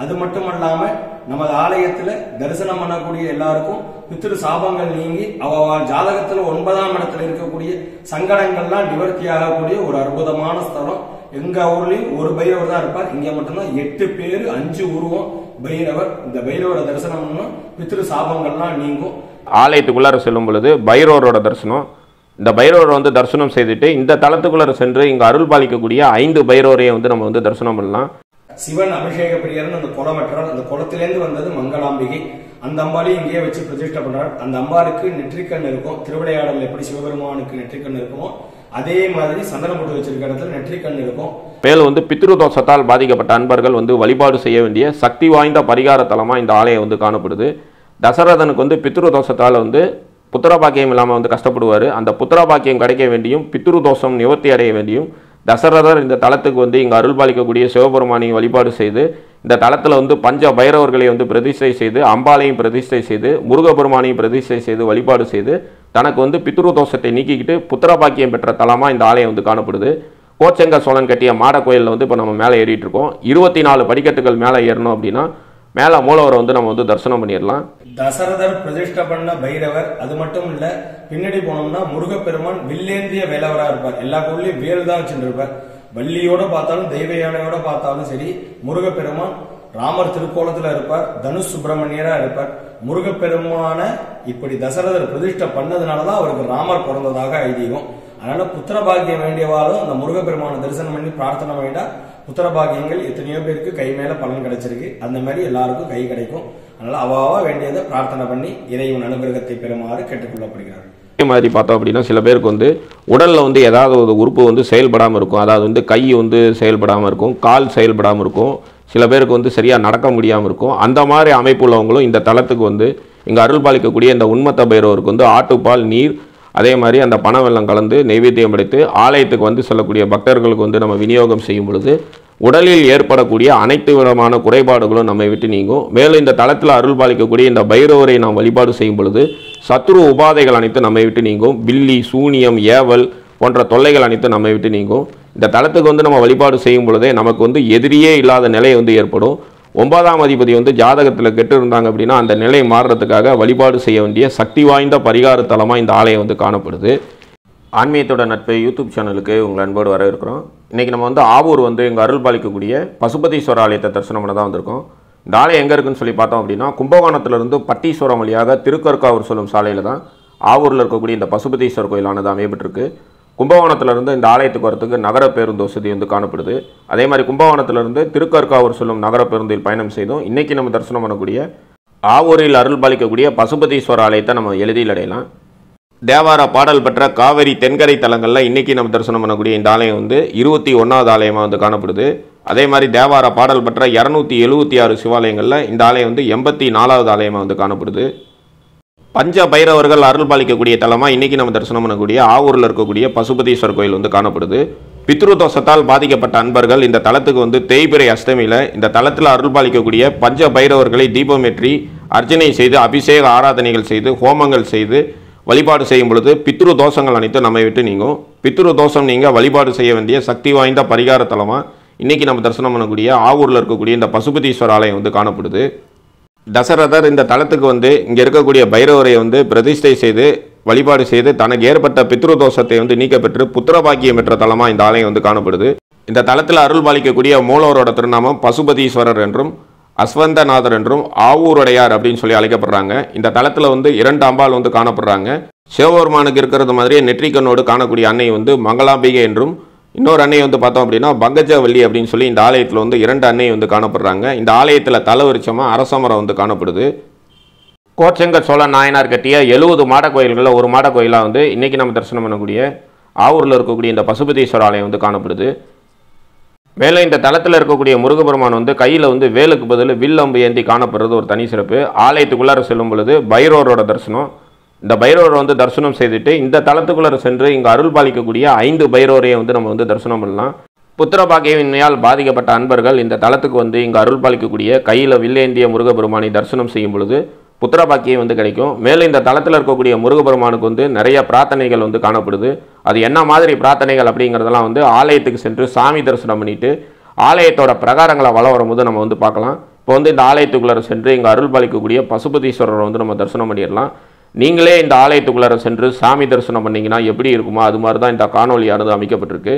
அது மட்டுமல்லாம நமது ஆலயத்துல தரிசனம் பண்ணக்கூடிய எல்லாருக்கும் பித்திரு சாபங்கள் நீங்கி அவ ஜாதகத்துல ஒன்பதாம் இடத்துல இருக்கக்கூடிய சங்கடங்கள்லாம் நிவர்த்தி ஆகக்கூடிய ஒரு அற்புதமான ஸ்தலம். எங்க ஊர்லயும் ஒரு பைரவர் தான் இருப்பார். இங்க மட்டும்தான் எட்டு பேரு அஞ்சு உருவம் பைரவர். இந்த பைரவரை தரிசனம் பண்ணும் பித்திரு சாபங்கள்லாம் நீங்கும். ஆலயத்துக்குள்ளார செல்லும் பொழுது பைரவரோட தரிசனம். இந்த பைரவரை வந்து தரிசனம் செய்துட்டு இந்த தளத்துக்குள்ளார சென்று இங்கே அருள் பாலிக்கக்கூடிய ஐந்து பைரவரையை வந்து நம்ம வந்து தரிசனம் பண்ணலாம். சிவன் அபிஷேக பிரியர்னு அந்த குளம் வெட்டுறார். அந்த குளத்திலேருந்து வந்தது மங்களாம்பிகை. அந்த அம்பாலையும் இங்கேயே வச்சு பிரதிஷ்டை பண்றார். அந்த அம்பாளுக்கு நெற்றிக்கண் இருக்கும். திருவிளையாடல் எப்படி சிவபெருமானுக்கு நெற்றிக்கண் இருக்குமோ அதே மாதிரி சந்தனம் போட்டு வச்சிருக்க இடத்துல நெற்றிக்கண் இருக்கும். மேலும் வந்து பித்ருதோஷத்தால் பாதிக்கப்பட்ட அன்பர்கள் வந்து வழிபாடு செய்ய வேண்டிய சக்தி வாய்ந்த பரிகார தலமாக இந்த ஆலயம் வந்து காணப்படுது. தசரதனுக்கு வந்து பித்ருதோஷத்தால் வந்து புத்திர பாக்கியம் இல்லாமல் வந்து கஷ்டப்படுவார். அந்த புத்திர பாக்கியம் கிடைக்க வேண்டியும் பித்ருதோஷம் நிவர்த்தி அடைய வேண்டியும் தசரதர் இந்த தலத்துக்கு வந்து இங்கே அருள் பாலிக்கக்கூடிய சிவபெருமானையும் வழிபாடு செய்து இந்த தளத்தில் வந்து பஞ்ச பைரவர்களை வந்து பிரதிஷ்டை செய்து அம்பாளையும் பிரதிஷ்டை செய்து முருகபெருமானையும் பிரதிஷ்டை செய்து வழிபாடு செய்து தனக்கு வந்து பித்ரு தோஷத்தை நீக்கிக்கிட்டு புத்திரபாக்கியம் பெற்ற தலமாக இந்த ஆலயம் வந்து காணப்படுது. கோச்சங்க சோழன் கட்டிய மாட கோயிலில் வந்து இப்போ நம்ம மேலே ஏறிட்டு இருக்கோம். இருபத்தி நாலு படிக்கட்டுகள் மேலே ஏறணும் அப்படின்னா மேலே மூலவரை வந்து நம்ம வந்து தரிசனம் பண்ணிடலாம். தசரதர் பிரதிஷ்டை பண்ண பைரவர் அது மட்டும் இல்ல பின்னாடி போனோம்னா முருகப்பெருமான் வில்லேந்திய வேலவரா இருப்பார். எல்லா கோயிலையும் வேல் தான் வச்சுருப்பார் வள்ளியோட பார்த்தாலும் தெய்வ யானையோட பார்த்தாலும் சரி முருகப்பெருமான் ராமர் திருக்கோலத்துல இருப்பார் தனுஷ் சுப்பிரமணியரா இருப்பார். முருகப்பெருமான இப்படி தசரதர் பிரதிஷ்டை பண்ணதுனாலதான் அவருக்கு ராமர் பிறந்ததாக ஐதீகம். அதனால புத்திர பாக்கியம் வேண்டியவாலும் அந்த முருகப்பெருமான தரிசனம் பண்ணி பிரார்த்தனை வேண்டாம் புத்திர பாக்கியங்கள் எத்தனையோ பேருக்கு கை மேல பலன் கிடைச்சிருக்கு. அந்த மாதிரி எல்லாருக்கும் கை கிடைக்கும். அதனால அவாவா வேண்டியதை பிரார்த்தனை பண்ணி இறைவன் அனுகிரகத்தை பெறுமாறு கேட்டுக்கொள்ளப்படுகிறார். அதே மாதிரி பார்த்தோம் அப்படின்னா சில பேருக்கு வந்து உடலில் வந்து ஏதாவது ஒரு உறுப்பு வந்து செயல்படாமல் இருக்கும். அதாவது வந்து கை வந்து செயல்படாமல் இருக்கும் கால் செயல்படாமல் இருக்கும். சில பேருக்கு வந்து சரியாக நடக்க முடியாமல் இருக்கும். அந்த மாதிரி அமைப்பு உள்ளவங்களும் இந்த தளத்துக்கு வந்து இங்கே அருள் பாலிக்கக்கூடிய இந்த உண்மத்த பைரவருக்கு வந்து ஆட்டுப்பால் நீர் அதே மாதிரி அந்த பணவெல்லம் கலந்து நைவேத்தியம் படைத்து ஆலயத்துக்கு வந்து செல்லக்கூடிய பக்தர்களுக்கு வந்து நம்ம விநியோகம் செய்யும் பொழுது உடலில் ஏற்படக்கூடிய அனைத்து விதமான குறைபாடுகளும் நம்மை விட்டு நீங்கும். மேலும் இந்த தளத்தில் அருள் பாலிக்கக்கூடிய இந்த பைரவரை நாம் வழிபாடு செய்யும் பொழுது சத்ரு உபாதைகள் அனைத்து நம்மை விட்டு நீங்கும். பில்லி சூனியம் ஏவல் போன்ற தொல்லைகள் அனைத்து நம்மை விட்டு நீங்கும். இந்த தளத்துக்கு வந்து நம்ம வழிபாடு செய்யும் பொழுதே நமக்கு வந்து எதிரியே இல்லாத நிலை வந்து ஏற்படும். ஒன்பதாம் அதிபதி வந்து ஜாதகத்தில் கெட்டு இருந்தாங்க அப்படின்னா அந்த நிலை மாறுறதுக்காக வழிபாடு செய்ய வேண்டிய சக்தி வாய்ந்த பரிகார தலமாக இந்த ஆலயம் வந்து காணப்படுது. ஆன்மீகத்தோட நட்பு யூடியூப் சேனலுக்கு உங்கள் அன்போடு வர இருக்கிறோம் இன்றைக்கி நம்ம வந்து ஆவூர் வந்து இங்கே அருள் பாலிக்கக்கூடிய பசுபதீஸ்வர ஆலயத்தை தரிசனம் பண்ண தான் வந்திருக்கோம். இந்த ஆலயம் எங்கே இருக்குன்னு சொல்லி பார்த்தோம் அப்படின்னா கும்பகோணத்திலிருந்து பட்டீஸ்வரம் வழியாக திருக்கற்காவூர் சொல்லும் சாலையில் தான் ஆவூரில் இருக்கக்கூடிய இந்த பசுபதீஸ்வரர் கோயிலானது அமையப்பட்டிருக்கு. கும்பகோணத்திலிருந்து இந்த ஆலயத்துக்கு வரத்துக்கு நகர பேருந்து வசதி வந்து காணப்படுது. அதே மாதிரி கும்பகோணத்திலிருந்து திருக்கற்காவூர் சொல்லும் நகர பேருந்தில் பயணம் செய்தோம் இன்றைக்கி நம்ம தரிசனம் பண்ணக்கூடிய ஆவூரில் அருள் பாலிக்கக்கூடிய பசுபதீஸ்வர ஆலயத்தை நம்ம எளிதில் அடையலாம். தேவார பாடல் பெற்ற காவிரி தென்கரை தலங்களில் இன்றைக்கி நம்ம தரிசனம் பண்ணக்கூடிய இந்த ஆலயம் வந்து இருபத்தி ஒன்றாவது ஆலயமாக வந்து காணப்படுது. அதே மாதிரி தேவார பாடல் பெற்ற இரநூத்தி எழுபத்தி ஆறு சிவாலயங்களில் இந்த ஆலயம் வந்து எண்பத்தி நாலாவது ஆலயமாக வந்து காணப்படுது. பஞ்ச பைரவர்கள் அருள் பாலிக்கக்கூடிய தலமாக இன்றைக்கி நம்ம தரிசனம் பண்ணக்கூடிய ஆவூரில் இருக்கக்கூடிய பசுபதீஸ்வரர் கோயில் வந்து காணப்படுது. பித்ருதோஷத்தால் பாதிக்கப்பட்ட அன்பர்கள் இந்த தலத்துக்கு வந்து தேய்பிரை அஷ்டமியில் இந்த தலத்தில் அருள் பாலிக்கக்கூடிய பஞ்ச பைரவர்களை தீபமேற்றி அர்ச்சனை செய்து அபிஷேக ஆராதனைகள் செய்து ஹோமங்கள் செய்து வழிபாடு செய்யும் பொழுது பித்ரு தோஷங்கள் அனைத்தும் நம்மை விட்டு நீங்கும். பித்ரு தோஷம் நீங்கள் வழிபாடு செய்ய வேண்டிய சக்தி வாய்ந்த பரிகார தலமாக இன்றைக்கி நம்ம தரிசனம் பண்ணக்கூடிய ஆவூரில் இருக்கக்கூடிய இந்த பசுபதீஸ்வரர் ஆலயம் வந்து காணப்படுது. தசரதர் இந்த தலத்துக்கு வந்து இங்கே இருக்கக்கூடிய பைரவரை வந்து பிரதிஷ்டை செய்து வழிபாடு செய்து தனக்கு ஏற்பட்ட பித்ரு தோஷத்தை வந்து நீக்க பெற்று புத்திர பாக்கியம் பெற்ற தலமாக இந்த ஆலயம் வந்து காணப்படுது. இந்த தலத்தில் அருள் பாலிக்கக்கூடிய மூலவரோட திருநாமம் பசுபதீஸ்வரர் என்றும் அஸ்வந்தநாதர் என்றும் ஆவூருடையார் அப்படின்னு சொல்லி அழைக்கப்படுறாங்க. இந்த தளத்தில் வந்து இரண்டு அம்பாள் வந்து காணப்படுறாங்க. சிவபெருமானுக்கு இருக்கிறது மாதிரியே நெற்றிக்கண்ணோடு காணக்கூடிய அன்னை வந்து மங்களாம்பிகை என்றும் இன்னொரு அன்னை வந்து பார்த்தோம் அப்படின்னா பங்கஜவல்லி அப்படின்னு சொல்லி இந்த ஆலயத்தில் வந்து இரண்டு அன்னை வந்து காணப்படுறாங்க. இந்த ஆலயத்தில் தலைவரிச்சமாக அரசமரம் வந்து காணப்படுது. கோச்சங்க சோழ நாயனார் கட்டிய எழுபது மாட கோயில்களில் ஒரு மாட கோயிலாக வந்து இன்றைக்கி நம்ம தரிசனம் பண்ணக்கூடிய ஆவூரில் இருக்கக்கூடிய இந்த பசுபதீஸ்வர ஆலயம் வந்து காணப்படுது. மேலும் இந்த தளத்தில் இருக்கக்கூடிய முருகபெருமான் வந்து கையில் வந்து வேலுக்கு பதில் வில் அம்பு ஏந்தி காணப்படுறது ஒரு தனி சிறப்பு. ஆலயத்துக்குள்ளார செல்லும் பொழுது பைரோரோட தரிசனம். இந்த பைரோரை வந்து தரிசனம் செய்துட்டு இந்த தளத்துக்குள்ளார சென்று இங்கே அருள் பாலிக்கக்கூடிய ஐந்து பைரோரையை வந்து நம்ம வந்து தரிசனம் பண்ணலாம். புத்திர பாதிக்கப்பட்ட அன்பர்கள் இந்த தளத்துக்கு வந்து இங்கே அருள் பாலிக்கக்கூடிய கையில் வில்லேந்திய முருகபெருமானை தரிசனம் செய்யும் பொழுது புத்திர பாக்கியம் வந்து கிடைக்கும். மேலும் இந்த தளத்தில் இருக்கக்கூடிய முருகபெருமானுக்கு வந்து நிறைய பிரார்த்தனைகள் வந்து காணப்படுது. அது என்ன மாதிரி பிரார்த்தனைகள் அப்படிங்கிறதெல்லாம் வந்து ஆலயத்துக்கு சென்று சாமி தரிசனம் பண்ணிவிட்டு ஆலயத்தோட பிரகாரங்களை வளம் வரும்போது நம்ம வந்து பார்க்கலாம். இப்போ வந்து இந்த ஆலயத்துக்குள்ளே சென்று இங்கே அருள் பாலிக்கக்கூடிய பசுபதீஸ்வரரை வந்து நம்ம தரிசனம் பண்ணிடலாம். நீங்களே இந்த ஆலயத்துக்குள்ளார சென்று சாமி தரிசனம் பண்ணிங்கன்னா எப்படி இருக்குமோ அது மாதிரி தான் இந்த காணொலியானது அமைக்கப்பட்டிருக்கு.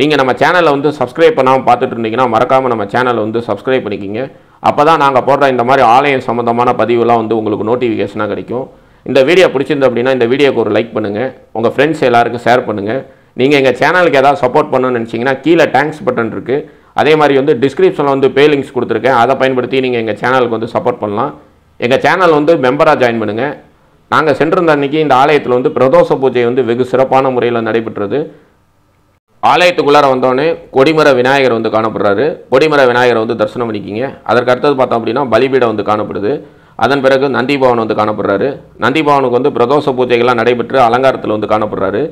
நீங்கள் நம்ம சேனலை வந்து சப்ஸ்கிரைப் பண்ணாமல் பார்த்துட்டு இருந்தீங்கன்னா மறக்காமல் நம்ம சேனலை வந்து சப்ஸ்கிரைப் பண்ணிக்கிங்க. அப்போ தான் நாங்கள் போடுற இந்த மாதிரி ஆலயம் சம்மந்தமான பதிவுலாம் வந்து உங்களுக்கு நோட்டிஃபிகேஷனாக கிடைக்கும். இந்த வீடியோ பிடிச்சிருந்து அப்படின்னா இந்த வீடியோக்கு ஒரு லைக் பண்ணுங்கள் உங்கள் ஃப்ரெண்ட்ஸ் எல்லாருக்கும் ஷேர் பண்ணுங்கள் நீங்கள் எங்கள் சேனலுக்கு ஏதாவது சப்போர்ட் பண்ணணும்னு நினச்சிங்கன்னா கீழே தேங்க்ஸ் பட்டன் இருக்குது அதே மாதிரி வந்து டிஸ்கிரிப்ஷனில் வந்து பே லிங்க்ஸ் கொடுத்துருக்கேன். அதை பயன்படுத்தி நீங்கள் எங்கள் சேனலுக்கு வந்து சப்போர்ட் பண்ணலாம். எங்கள் சேனல் வந்து மெம்பராக ஜாயின் பண்ணுங்கள் நாங்கள் சென்றிருந்த அன்றைக்கி இந்த ஆலயத்தில் வந்து பிரதோஷ பூஜை வந்து வெகு சிறப்பான முறையில் நடைபெற்றது. ஆலயத்துக்குள்ளார வந்தோடனே கொடிமர விநாயகர் வந்து காணப்படுறாரு. கொடிமர விநாயகரை வந்து தரிசனம் பண்ணிக்கிங்க. அதற்கு அடுத்தது பார்த்தோம் அப்படின்னா பலிபீடம் வந்து காணப்படுது. அதன் பிறகு நந்திபவன் வந்து காணப்படுறாரு. நந்திபவனுக்கு வந்து பிரதோஷ பூஜைகள்லாம் நடைபெற்று அலங்காரத்தில் வந்து காணப்படுறாரு.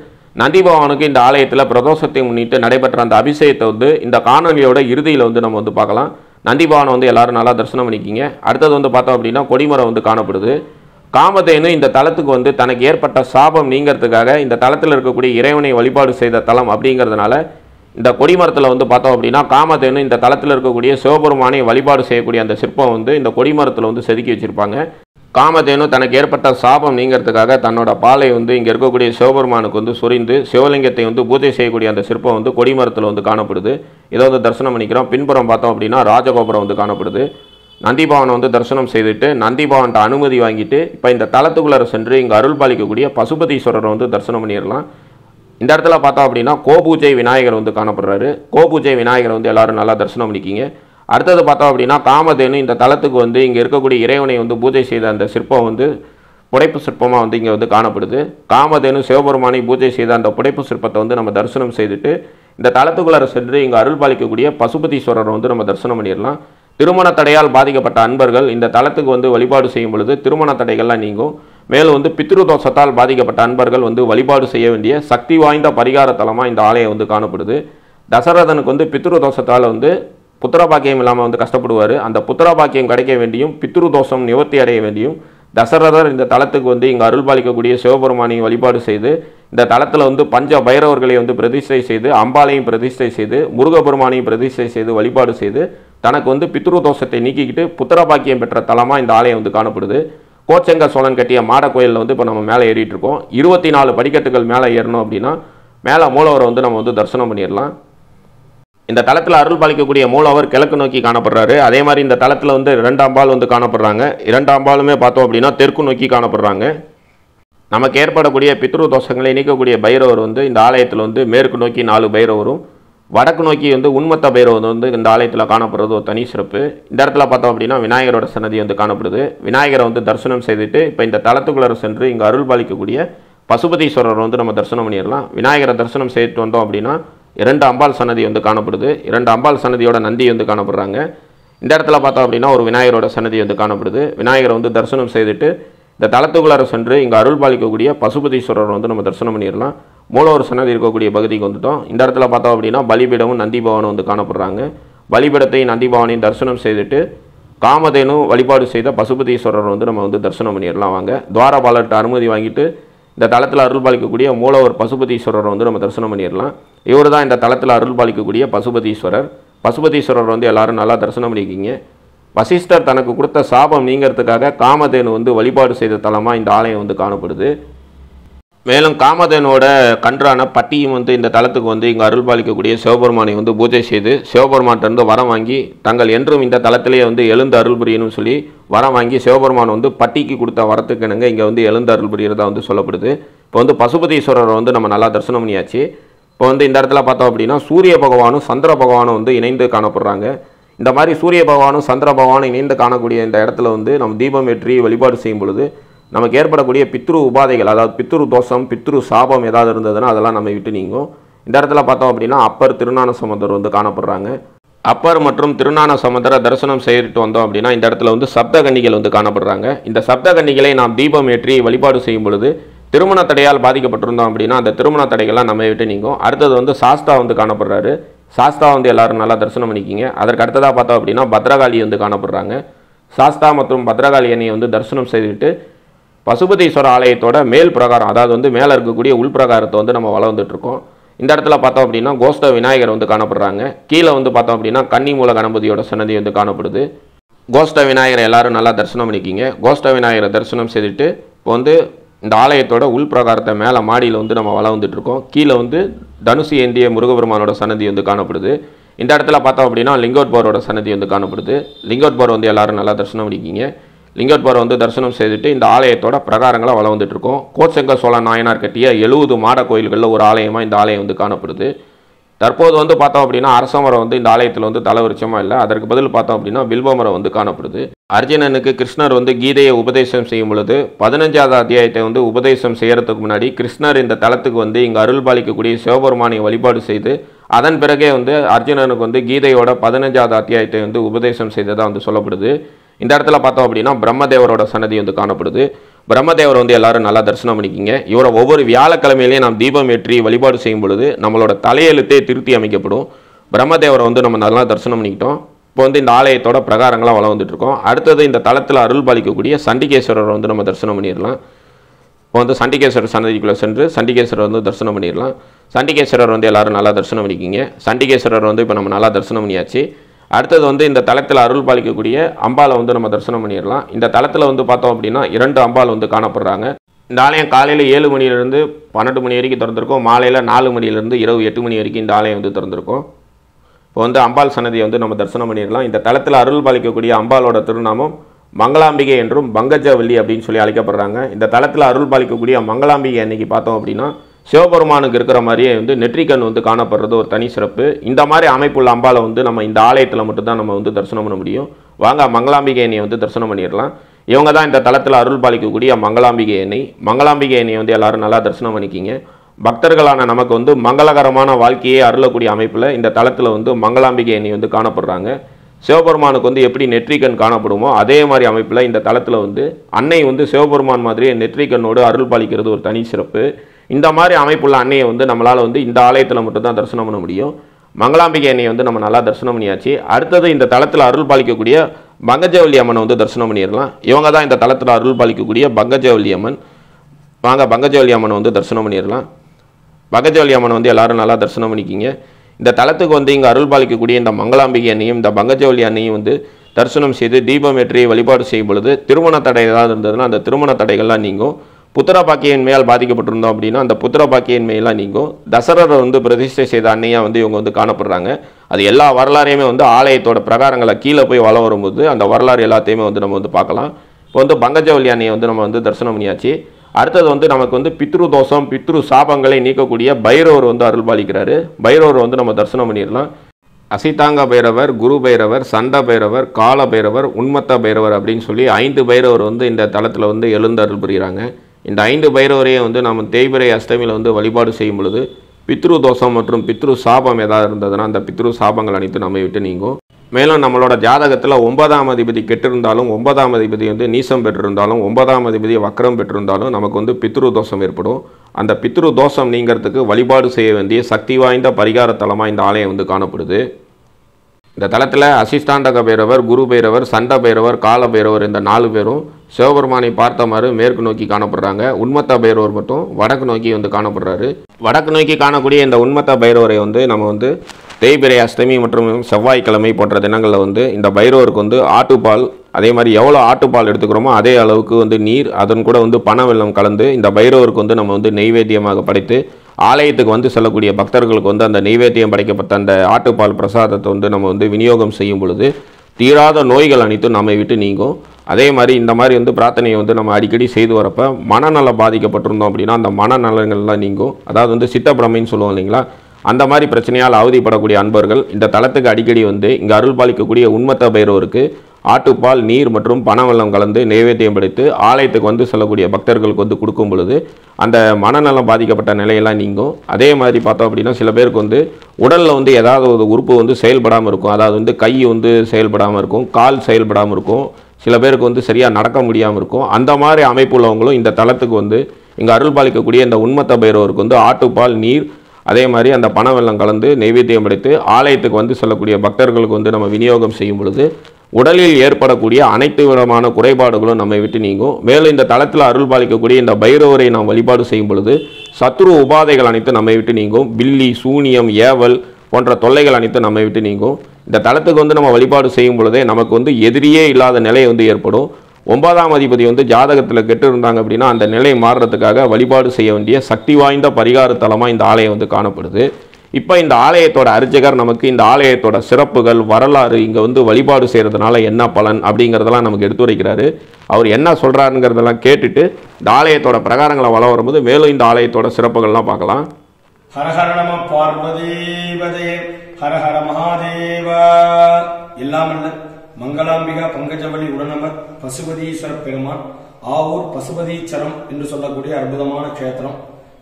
நந்திபவனுக்கு இந்த ஆலயத்தில் பிரதோஷத்தை முன்னிட்டு நடைபெற்ற அந்த அபிஷேகத்தை வந்து இந்த காணொலியோட இறுதியில் வந்து நம்ம வந்து பார்க்கலாம். நந்திபவனை வந்து எல்லாரும் நல்லா தரிசனம் பண்ணிக்கிங்க. அடுத்தது வந்து பார்த்தோம் அப்படின்னா கொடிமரம் வந்து காணப்படுது. காமதேனு இந்த தலத்துக்கு வந்து தனக்கு ஏற்பட்ட சாபம் நீங்கிறதுக்காக இந்த தலத்தில் இருக்கக்கூடிய இறைவனை வழிபாடு செய்த தலம் அப்படிங்கிறதுனால இந்த கொடிமரத்தில் வந்து பார்த்தோம் அப்படின்னா காமதேனு இந்த தளத்தில் இருக்கக்கூடிய சிவபெருமானை வழிபாடு செய்யக்கூடிய அந்த சிற்பம் வந்து இந்த கொடிமரத்தில் வந்து செதுக்கி வச்சுருப்பாங்க. காமதேனு தனக்கு ஏற்பட்ட சாபம் நீங்கிறதுக்காக தன்னோட பாலை வந்து இங்கே இருக்கக்கூடிய சிவபெருமானுக்கு வந்து சொரிந்து சிவலிங்கத்தை வந்து பூஜை செய்யக்கூடிய அந்த சிற்பம் வந்து கொடிமரத்தில் வந்து காணப்படுது. இதை வந்து தரிசனம் பண்ணிக்கிறோம். பின்புறம் பார்த்தோம் அப்படின்னா ராஜகோபுரம் வந்து காணப்படுது. நந்திபவனை வந்து தரிசனம் செய்துட்டு நந்திபவன்கிட்ட அனுமதி வாங்கிட்டு இப்போ இந்த தளத்துக்குள்ளே சென்று இங்கே அருள் பாலிக்கக்கூடிய பசுபதீஸ்வரரை வந்து தரிசனம் பண்ணிடலாம். இந்த இடத்துல பார்த்தோம் அப்படின்னா கோபூஜை விநாயகர் வந்து காணப்படுறாரு. கோபூஜை விநாயகர் வந்து எல்லாரும் நல்லா தரிசனம் பண்ணிக்கிங்க. அடுத்தது பார்த்தோம் அப்படின்னா காமதேனு இந்த தளத்துக்கு வந்து இங்கே இருக்கக்கூடிய இறைவனை வந்து பூஜை செய்த அந்த சிற்பம் வந்து புடைப்பு சிற்பமாக வந்து இங்கே வந்து காணப்படுது. காமதேனு சிவபெருமானை பூஜை செய்த அந்த புடைப்பு சிற்பத்தை வந்து நம்ம தரிசனம் செய்துட்டு இந்த தலத்துக்குள்ளார சென்று இங்கே அருள் பாலிக்கக்கூடிய பசுபதீஸ்வரரை வந்து நம்ம தரிசனம் பண்ணிடலாம். திருமண தடையால் பாதிக்கப்பட்ட அன்பர்கள் இந்த தலத்துக்கு வந்து வழிபாடு செய்யும் பொழுது திருமண தடைகள்லாம் நீங்கும். மேலும் வந்து பித்ரு தோஷத்தால் பாதிக்கப்பட்ட அன்பர்கள் வந்து வழிபாடு செய்ய வேண்டிய சக்தி வாய்ந்த பரிகார தலமாக இந்த ஆலயம் வந்து காணப்படுது. தசரதனுக்கு வந்து பித்ருதோஷத்தால் வந்து புத்திரபாக்கியம் இல்லாமல் வந்து கஷ்டப்படுவார். அந்த புத்திரபாக்கியம் கிடைக்க வேண்டியும் பித்ரு தோஷம் நிவர்த்தி அடைய வேண்டியும் தசரதர் இந்த தலத்துக்கு வந்து இங்கே அருள் சிவபெருமானையும் வழிபாடு செய்து இந்த தலத்தில் வந்து பஞ்ச பைரவர்களை வந்து பிரதிஷ்டை செய்து அம்பாலையும் பிரதிஷ்டை செய்து முருகபெருமானையும் பிரதிஷ்டை செய்து வழிபாடு செய்து தனக்கு வந்து பித்ரு தோஷத்தை நீக்கிக்கிட்டு புத்திர பாக்கியம் பெற்ற தலமாக இந்த ஆலயம் வந்து காணப்படுது. கோச்சங்க சோழன் கட்டிய மாட கோயிலில் வந்து இப்போ நம்ம மேலே ஏறிட்டு இருக்கோம் இருபத்தி நாலு படிக்கட்டுகள் மேலே ஏறணும் அப்படின்னா மேலே மூலவரை வந்து நம்ம வந்து தரிசனம் பண்ணிடலாம். இந்த தளத்தில் அருள் பாலிக்கக்கூடிய மூலவர் கிழக்கு நோக்கி காணப்படுறாரு. அதே மாதிரி இந்த தளத்தில் வந்து இரண்டாம் பால் வந்து காணப்படுறாங்க. இரண்டாம் பாலுமே பார்த்தோம் அப்படின்னா தெற்கு நோக்கி காணப்படுறாங்க. நமக்கு ஏற்படக்கூடிய பித்ரு தோஷங்களை நீக்கக்கூடிய பைரவர் வந்து இந்த ஆலயத்தில் வந்து மேற்கு நோக்கி நாலு பைரவரும் வடக்கு நோக்கி வந்து உண்மத்த பைரவர் வந்து இந்த ஆலயத்தில் காணப்படுறது ஒரு தனி சிறப்பு. இந்த இடத்துல பார்த்தோம் அப்படின்னா விநாயகரோட சன்னதி வந்து காணப்படுது. விநாயகரை வந்து தரிசனம் செய்துட்டு இப்போ இந்த தளத்துக்குள்ளே சென்று இங்கே அருள் பாலிக்கக்கூடிய பசுபதீஸ்வரர் வந்து நம்ம தரிசனம் பண்ணிடலாம். விநாயகரை தரிசனம் செய்துட்டு வந்தோம் அப்படின்னா இரண்டு அம்பாள் சன்னதி வந்து காணப்படுது. இரண்டு அம்பாள் சன்னதியோட நந்தி வந்து காணப்படுறாங்க. இந்த இடத்துல பார்த்தோம் அப்படின்னா ஒரு விநாயகரோட சன்னதி வந்து காணப்படுது. விநாயகரை வந்து தரிசனம் செய்துட்டு இந்த தளத்துக்குள்ளார சென்று இங்கே அருள் பாலிக்கக்கூடிய பசுபதீஸ்வரர் வந்து நம்ம தரிசனம் பண்ணிடலாம். மூலவர் சன்னதி இருக்கக்கூடிய பகுதிக்கு வந்துட்டோம். இந்த இடத்துல பார்த்தோம் அப்படின்னா பலிபீடமும் நந்திபவனும் வந்து காணப்படுறாங்க. பலிபீடத்தையும் நந்திபவனையும் தரிசனம் செய்துட்டு காமதேனும் வழிபாடு செய்த பசுபதீஸ்வரர் வந்து நம்ம வந்து தரிசனம் பண்ணிடலாம் வாங்க. துவாரபாலர்கிட்ட அனுமதி வாங்கிட்டு இந்த தளத்தில் அருள் பாலிக்கக்கூடிய மூலவர் பசுபதீஸ்வரர் வந்து நம்ம தரிசனம் பண்ணிடலாம். இவர் தான் இந்த தளத்தில் அருள் பாலிக்கக்கூடிய பசுபதீஸ்வரர். பசுபதீஸ்வரர் வந்து எல்லாரும் நல்லா தரிசனம் பண்ணிக்கிங்க வசிஷ்டர் தனக்கு கொடுத்த சாபம் நீங்கிறதுக்காக காமதேனு வந்து வழிபாடு செய்த தலமாக இந்த ஆலயம் வந்து காணப்படுது. மேலும் காமதேனோட கன்றான பட்டியும் வந்து இந்த தலத்துக்கு வந்து இங்கே அருள் பாலிக்கக்கூடிய சிவபெருமானை வந்து பூஜை செய்து சிவபெருமான்கிட்ட வரம் வாங்கி தங்கள் என்றும் இந்த தளத்திலேயே வந்து எழுந்து அருள் புரியணும்னு சொல்லி வரம் வாங்கி சிவபெருமான் வந்து பட்டிக்கு கொடுத்த வரத்துக்கு இணங்க இங்கே வந்து எழுந்து அருள் புரியறதா வந்து சொல்லப்படுது. இப்போ வந்து பசுபதீஸ்வரரை வந்து நம்ம நல்லா தரிசனம் பண்ணியாச்சு. இப்போ வந்து இந்த இடத்துல பார்த்தோம் அப்படின்னா சூரிய பகவானும் சந்திர பகவானும் வந்து இணைந்து காணப்படுறாங்க. இந்த மாதிரி சூரிய பகவானும் சந்திர பகவானும் இணைந்து காணக்கூடிய இந்த இடத்துல வந்து நம்ம தீபம் ஏற்றி வழிபாடு செய்யும் பொழுது நமக்கு ஏற்படக்கூடிய பித்ரு உபாதைகள் அதாவது பித்ரு தோஷம் பித்ரு சாபம் ஏதாவது இருந்ததுன்னா அதெல்லாம் நம்ம விட்டு நீங்கும். இந்த இடத்துல பார்த்தோம் அப்படின்னா அப்பர் திருநான சமுதர் வந்து காணப்படுறாங்க. அப்பர் மற்றும் திருநான சமுதர தரிசனம் செய்துட்டு வந்தோம் அப்படின்னா இந்த இடத்துல வந்து சப்த கன்னிகள் வந்து காணப்படுறாங்க. இந்த சப்த கன்னிகளை நாம் தீபம் ஏற்றி வழிபாடு செய்யும் பொழுது திருமண தடையால் பாதிக்கப்பட்டிருந்தோம் அப்படின்னா அந்த திருமண தடைகள்லாம் நம்ம விட்டு நீங்கும். அடுத்தது வந்து சாஸ்தா வந்து காணப்படுறாரு. சாஸ்தா வந்து எல்லாரும் நல்லா தரிசனம் பண்ணிக்கிங்க. அதற்கு அடுத்ததாக பார்த்தோம் அப்படின்னா பத்ரகாளி வந்து காணப்படுறாங்க. சாஸ்தா மற்றும் பத்ரகாளி அன்னையை வந்து தரிசனம் செய்துவிட்டு பசுபதீஸ்வர ஆலயத்தோட மேல் பிரகாரம் அதாவது வந்து மேலே இருக்கக்கூடிய உள் பிரகாரத்தை வந்து நம்ம வளர்ந்துட்டுருக்கோம். இந்த இடத்துல பார்த்தோம் அப்படின்னா கோஷ்ட விநாயகர் வந்து காணப்படுறாங்க. கீழே வந்து பார்த்தோம் அப்படின்னா கன்னி மூல கணபதியோட சன்னதி வந்து காணப்படுது. கோஷ்ட விநாயகரை எல்லாரும் நல்லா தரிசனம் பண்ணிக்கிங்க. கோஷ்ட விநாயகரை தரிசனம் செய்துட்டு இப்போ வந்து இந்த ஆலயத்தோட உள் பிரகாரத்தை மேலே மாடியில் வந்து நம்ம வள வந்துட்டுருக்கோம். கீழே வந்து தனுசு ஏந்திய முருகபெருமானோட சன்னதி வந்து காணப்படுது. இந்த இடத்துல பார்த்தோம் அப்படின்னா லிங்கோட்பாரோட சன்னதி வந்து காணப்படுது. லிங்கோத்பவர் வந்து எல்லாரும் நல்லா தரிசனம் பண்ணிக்கிங்க. லிங்கோத்பவரை வந்து தரிசனம் செய்துட்டு இந்த ஆலயத்தோட பிரகாரங்களாக வள வந்துட்டுருக்கோம். கோச்சங்க சோழ நாயனார் கட்டிய எழுபது மாட கோயில்களில் ஒரு ஆலயமாக இந்த ஆலயம் வந்து காணப்படுது. தற்போது வந்து பார்த்தோம் அப்படின்னா அரச மரம் வந்து இந்த ஆலயத்தில் வந்து தலைவரிச்சமாக இல்லை. அதற்கு பதில் பார்த்தோம் அப்படின்னா வில்வ மரம் வந்து காணப்படுது. அர்ஜுனனுக்கு கிருஷ்ணர் வந்து கீதையை உபதேசம் செய்யும் பொழுது பதினஞ்சாவது அத்தியாயத்தை வந்து உபதேசம் செய்கிறதுக்கு முன்னாடி கிருஷ்ணர் இந்த தலத்துக்கு வந்து இங்கே அருள் பாலிக்கக்கூடிய சிவபெருமானை வழிபாடு செய்து அதன் பிறகே வந்து அர்ஜுனனுக்கு வந்து கீதையோட பதினஞ்சாவது அத்தியாயத்தை வந்து உபதேசம் செய்ததாக வந்து சொல்லப்படுது. இந்த இடத்துல பார்த்தோம் அப்படின்னா பிரம்மதேவரோட சன்னதி வந்து காணப்படுது. பிரம்மதேவர் வந்து எல்லாரும் நல்லா தரிசனம் பண்ணிக்கிங்க. இவரை ஒவ்வொரு வியாழக்கிழமையிலையும் நாம் தீபம் ஏற்றி வழிபாடு செய்யும் பொழுது நம்மளோட தலையெழுத்தே திருத்தி அமைக்கப்படும். பிரம்மதேவரை வந்து நம்ம நல்லா தரிசனம் பண்ணிக்கிட்டோம். இப்போ வந்து இந்த ஆலயத்தோட பிரகாரங்களாக வளம் வந்துட்டு இருக்கோம் அடுத்தது இந்த தளத்தில் அருள் பாலிக்கக்கூடிய சண்டிகேஸ்வரரை வந்து நம்ம தரிசனம் பண்ணிடலாம். இப்போ வந்து சண்டிகேஸ்வரர் சன்னதிக்குள்ளே சென்று சண்டிகேஸ்வரர் வந்து தரிசனம் பண்ணிடலாம். சண்டிகேஸ்வரர் வந்து எல்லாரும் நல்லா தரிசனம் பண்ணிக்கிங்க. சண்டிகேஸ்வரர் வந்து இப்போ நம்ம நல்லா தரிசனம் பண்ணியாச்சு. அடுத்தது வந்து இந்த தளத்தில் அருள் பாலிக்கக்கூடிய அம்பாலை வந்து நம்ம தரிசனம் பண்ணிடலாம். இந்த தளத்தில் வந்து பார்த்தோம் அப்படின்னா இரண்டு அம்பால் வந்து காணப்படுறாங்க. இந்த ஆலயம் காலையில் ஏழு மணியிலிருந்து பன்னெண்டு மணி வரைக்கும் திறந்திருக்கும். மாலையில் நாலு மணியிலிருந்து இரவு எட்டு மணி வரைக்கும் இந்த ஆலயம் வந்து திறந்திருக்கும். இப்போ வந்து அம்பாள் சன்னதியை வந்து நம்ம தரிசனம் பண்ணிடலாம் இந்த தளத்தில் அருள் பாலிக்கக்கூடிய அம்பாளோட திருநாமம் மங்களாம்பிகை என்றும் பங்கஜவல்லி அப்படின்னு சொல்லி அழைக்கப்படுறாங்க. இந்த தளத்தில் அருள் பாலிக்கக்கூடிய மங்களாம்பிகை அன்னைக்கு பார்த்தோம் அப்படின்னா சிவபெருமானுக்கு இருக்கிற மாதிரியே வந்து நெற்றிக்கண் வந்து காணப்படுறது ஒரு தனி சிறப்பு. இந்த மாதிரி அமைப்புள்ள அம்பாளை வந்து நம்ம இந்த ஆலயத்தில் மட்டும்தான் நம்ம வந்து தரிசனம் பண்ண முடியும். வாங்க மங்களாம்பிகை எண்ணெயை வந்து தரிசனம் பண்ணிடலாம். இவங்க தான் இந்த தளத்தில் அருள் பாலிக்கக்கூடிய மங்களாம்பிகை எண்ணெய் மங்களாம்பிகை அண்ணியை வந்து எல்லாரும் நல்லா தரிசனம் பண்ணிக்கிங்க. பக்தர்களான நமக்கு வந்து மங்களகரமான வாழ்க்கையை அருளக்கூடிய அமைப்பில் இந்த தளத்தில் வந்து மங்களாம்பிகை எண்ணி வந்து காணப்படுறாங்க. சிவபெருமானுக்கு வந்து எப்படி நெற்றிக்கண் காணப்படுமோ அதே மாதிரி அமைப்பில் இந்த தளத்தில் வந்து அன்னை வந்து சிவபெருமான் மாதிரியே நெற்றிக்கண்ணோடு அருள் பாலிக்கிறது ஒரு தனி சிறப்பு. இந்த மாதிரி அமைப்புள்ள அன்னையை வந்து நம்மளால் வந்து இந்த ஆலயத்தில் மட்டும்தான் தரிசனம் பண்ண முடியும். மங்களாம்பிகை அன்னையை வந்து நம்ம நல்லா தரிசனம் பண்ணியாச்சு. அடுத்தது இந்த தளத்தில் அருள் பாலிக்கக்கூடிய பங்கஜவல்லி அம்மனை வந்து தரிசனம் பண்ணிடலாம். இவங்க தான் இந்த தளத்தில் அருள் பாலிக்கக்கூடிய பங்கஜவல்லி அம்மன். வாங்க பங்கஜவல்லி அம்மனை வந்து தரிசனம் பண்ணிடலாம். பங்கஜவல்லி அம்மனை வந்து எல்லாரும் நல்லா தரிசனம் பண்ணிக்கிங்க. இந்த தலத்துக்கு வந்து இங்கே அருள் பாலிக்கக்கூடிய இந்த மங்களாம்பிகை அன்னையும் இந்த பங்கஜவல்லி அன்னையும் வந்து தரிசனம் செய்து தீபம் ஏற்றி வழிபாடு செய்யும் பொழுது திருமண தடை ஏதாவது இருந்ததுன்னா அந்த திருமண தடைகள்லாம் நீங்கும். புத்திர பாக்கியின்மையால் பாதிக்கப்பட்டிருந்தோம் அப்படின்னா அந்த புத்திர பாக்கியின்மையெல்லாம் நீங்கும். தசரரை வந்து பிரதிஷ்டை செய்த அன்னையாக வந்து இவங்க வந்து காணப்படுறாங்க. அது எல்லா வரலாறையுமே வந்து ஆலயத்தோட பிரகாரங்களை கீழே போய் வள வரும்போது அந்த வரலாறு எல்லாத்தையுமே வந்து நம்ம வந்து பார்க்கலாம். இப்போ வந்து பங்கஜவல்லி அன்னையை வந்து நம்ம வந்து தரிசனம் பண்ணியாச்சு. அடுத்தது வந்து நமக்கு வந்து பித்ரு தோஷம் பித்ரு சாபங்களை நீக்கக்கூடிய பைரவர் வந்து அருள் பாலிக்கிறாரு பைரவர் வந்து நம்ம தரிசனம் பண்ணிடலாம். அசிதாங்க பைரவர் குரு பைரவர் சண்ட பைரவர் கால பைரவர் உன்மத்த பைரவர் அப்படின்னு சொல்லி ஐந்து பைரவர் வந்து இந்த தளத்தில் வந்து எழுந்தருள் புரிகிறாங்க. இந்த ஐந்து பைரவரையும் வந்து நம்ம தேய்பிரை அஷ்டமியில் வந்து வழிபாடு செய்யும் பொழுது பித்ரு தோஷம் மற்றும் பித்ரு சாபம் ஏதாவது இருந்ததுன்னா அந்த பித்ரு சாபங்கள் அனைத்து நம்மை விட்டு நீங்கும். மேலும் நம்மளோட ஜாதகத்தில் ஒன்பதாம் அதிபதி கெட்டிருந்தாலும் ஒன்பதாம் அதிபதி வந்து நீசம் பெற்றிருந்தாலும் ஒன்பதாம் அதிபதி வக்கரம் பெற்றிருந்தாலும் நமக்கு வந்து பித்ரு தோஷம் ஏற்படும். அந்த பித்ரு தோஷம் நீங்கிறதுக்கு வழிபாடு செய்ய வேண்டிய சக்தி வாய்ந்த பரிகார தலமாக இந்த ஆலயம் வந்து காணப்படுது. இந்த தளத்தில் அசிஸ்தாண்டக பைரவர் குரு பைரவர் சண்ட பைரவர் கால பைரவர் இந்த நாலு பேரும் சிவபெருமானை பார்த்தமாறு மேற்கு நோக்கி காணப்படுறாங்க. உண்மத்த பைரவர் மட்டும் வடக்கு நோக்கி வந்து காணப்படுறாரு. வடக்கு நோக்கி காணக்கூடிய இந்த உண்மத்த பைரவரை வந்து நம்ம வந்து தேய்பிரை அஷ்டமி மற்றும் செவ்வாய்க்கிழமை போன்ற தினங்களில் வந்து இந்த பைரவருக்கு வந்து ஆட்டுப்பால் அதே மாதிரி எவ்வளோ ஆட்டுப்பால் எடுத்துக்கிறோமோ அதே அளவுக்கு வந்து நீர் அதன் கூட வந்து பண வெள்ளம் கலந்து இந்த பைரவருக்கு வந்து நம்ம வந்து நெய்வேத்தியமாக படைத்து ஆலயத்துக்கு வந்து செல்லக்கூடிய பக்தர்களுக்கு வந்து அந்த நெய்வேத்தியம் படைக்கப்பட்ட அந்த ஆட்டுப்பால் பிரசாதத்தை வந்து நம்ம வந்து விநியோகம் செய்யும் பொழுது தீராத நோய்கள் அனைத்தும் நம்மை விட்டு நீங்கும். அதே மாதிரி இந்த மாதிரி வந்து பிரார்த்தனையை வந்து நம்ம அடிக்கடி செய்து வரப்போ மனநலம் பாதிக்கப்பட்டிருந்தோம் அப்படின்னா அந்த மனநலங்கள்லாம் நீங்கும். அதாவது வந்து சித்தப்பிரமைன்னு சொல்லுவோம் இல்லைங்களா? அந்த மாதிரி பிரச்சனையால் அவதிப்படக்கூடிய அன்பர்கள் இந்த தளத்துக்கு அடிக்கடி வந்து இங்கே அருள் பாலிக்கக்கூடிய உண்மத்த பைரவருக்கு ஆட்டுப்பால் நீர் மற்றும் பனவெல்லம் கலந்து நைவேத்தியம் படைத்து ஆலயத்துக்கு வந்து செல்லக்கூடிய பக்தர்களுக்கு வந்து கொடுக்கும் பொழுது அந்த மனநலம் பாதிக்கப்பட்ட நிலையெல்லாம் நீங்கும். அதே மாதிரி பார்த்தோம் அப்படின்னா சில பேருக்கு வந்து உடலில் வந்து ஏதாவது ஒரு உறுப்பு வந்து செயல்படாமல் இருக்கும். அதாவது வந்து கை வந்து செயல்படாமல் இருக்கும் கால் செயல்படாமல் இருக்கும் சில பேருக்கு வந்து சரியாக நடக்க முடியாமல் இருக்கும். அந்த மாதிரி அமைப்பு உள்ளவங்களும் இந்த தளத்துக்கு வந்து இங்கே அருள் பாலிக்கக்கூடிய இந்த உண்மத்த பைரவருக்கு வந்து ஆட்டுப்பால் நீர் அதே மாதிரி அந்த பண வெள்ளம் கலந்து நைவேத்தியம் படைத்து ஆலயத்துக்கு வந்து செல்லக்கூடிய பக்தர்களுக்கு வந்து நம்ம விநியோகம் செய்யும் பொழுது உடலில் ஏற்படக்கூடிய அனைத்து விதமான குறைபாடுகளும் நம்மை விட்டு நீங்கும். மேலும் இந்த தளத்தில் அருள் பாலிக்கக்கூடிய இந்த பைரவரை நாம் வழிபாடு செய்யும் பொழுது சத்ரு உபாதைகள் அனைத்தும் நம்மை விட்டு நீங்கும். பில்லி சூனியம் ஏவல் போன்ற தொல்லைகள் அனைத்தும் நம்மை விட்டு நீங்கும். இந்த தளத்துக்கு வந்து நம்ம வழிபாடு செய்யும் பொழுதே நமக்கு வந்து எதிரியே இல்லாத நிலை வந்து ஏற்படும். ஒன்பதாம் அதிபதி வந்து ஜாதகத்தில் கெட்டு இருந்தாங்க அப்படின்னா அந்த நிலை மாறுறதுக்காக வழிபாடு செய்ய வேண்டிய சக்தி வாய்ந்த பரிகார தலமாக இந்த ஆலயம் வந்து காணப்படுது. இப்போ இந்த ஆலயத்தோட அர்ச்சகர் நமக்கு இந்த ஆலயத்தோட சிறப்புகள் வரலாறு இங்கே வந்து வழிபாடு செய்கிறதுனால என்ன பலன் அப்படிங்கிறதெல்லாம் நமக்கு எடுத்துரைக்கிறாரு அவர் என்ன சொல்கிறாருங்கிறதெல்லாம் கேட்டுட்டு இந்த ஆலயத்தோட பிரகாரங்களை வள வரும்போது மேலும் இந்த ஆலயத்தோட சிறப்புகள்லாம் பார்க்கலாம். ஹர நம மகாதேவா. எல்லாம் மங்களாம்பிகா பங்கஜவலி உடனமர் பசுபதீஸ்வர பெருமான் ஆவூர் பசுபதீச்சரம் என்று சொல்லக்கூடிய அற்புதமான க்ஷேத்திரம்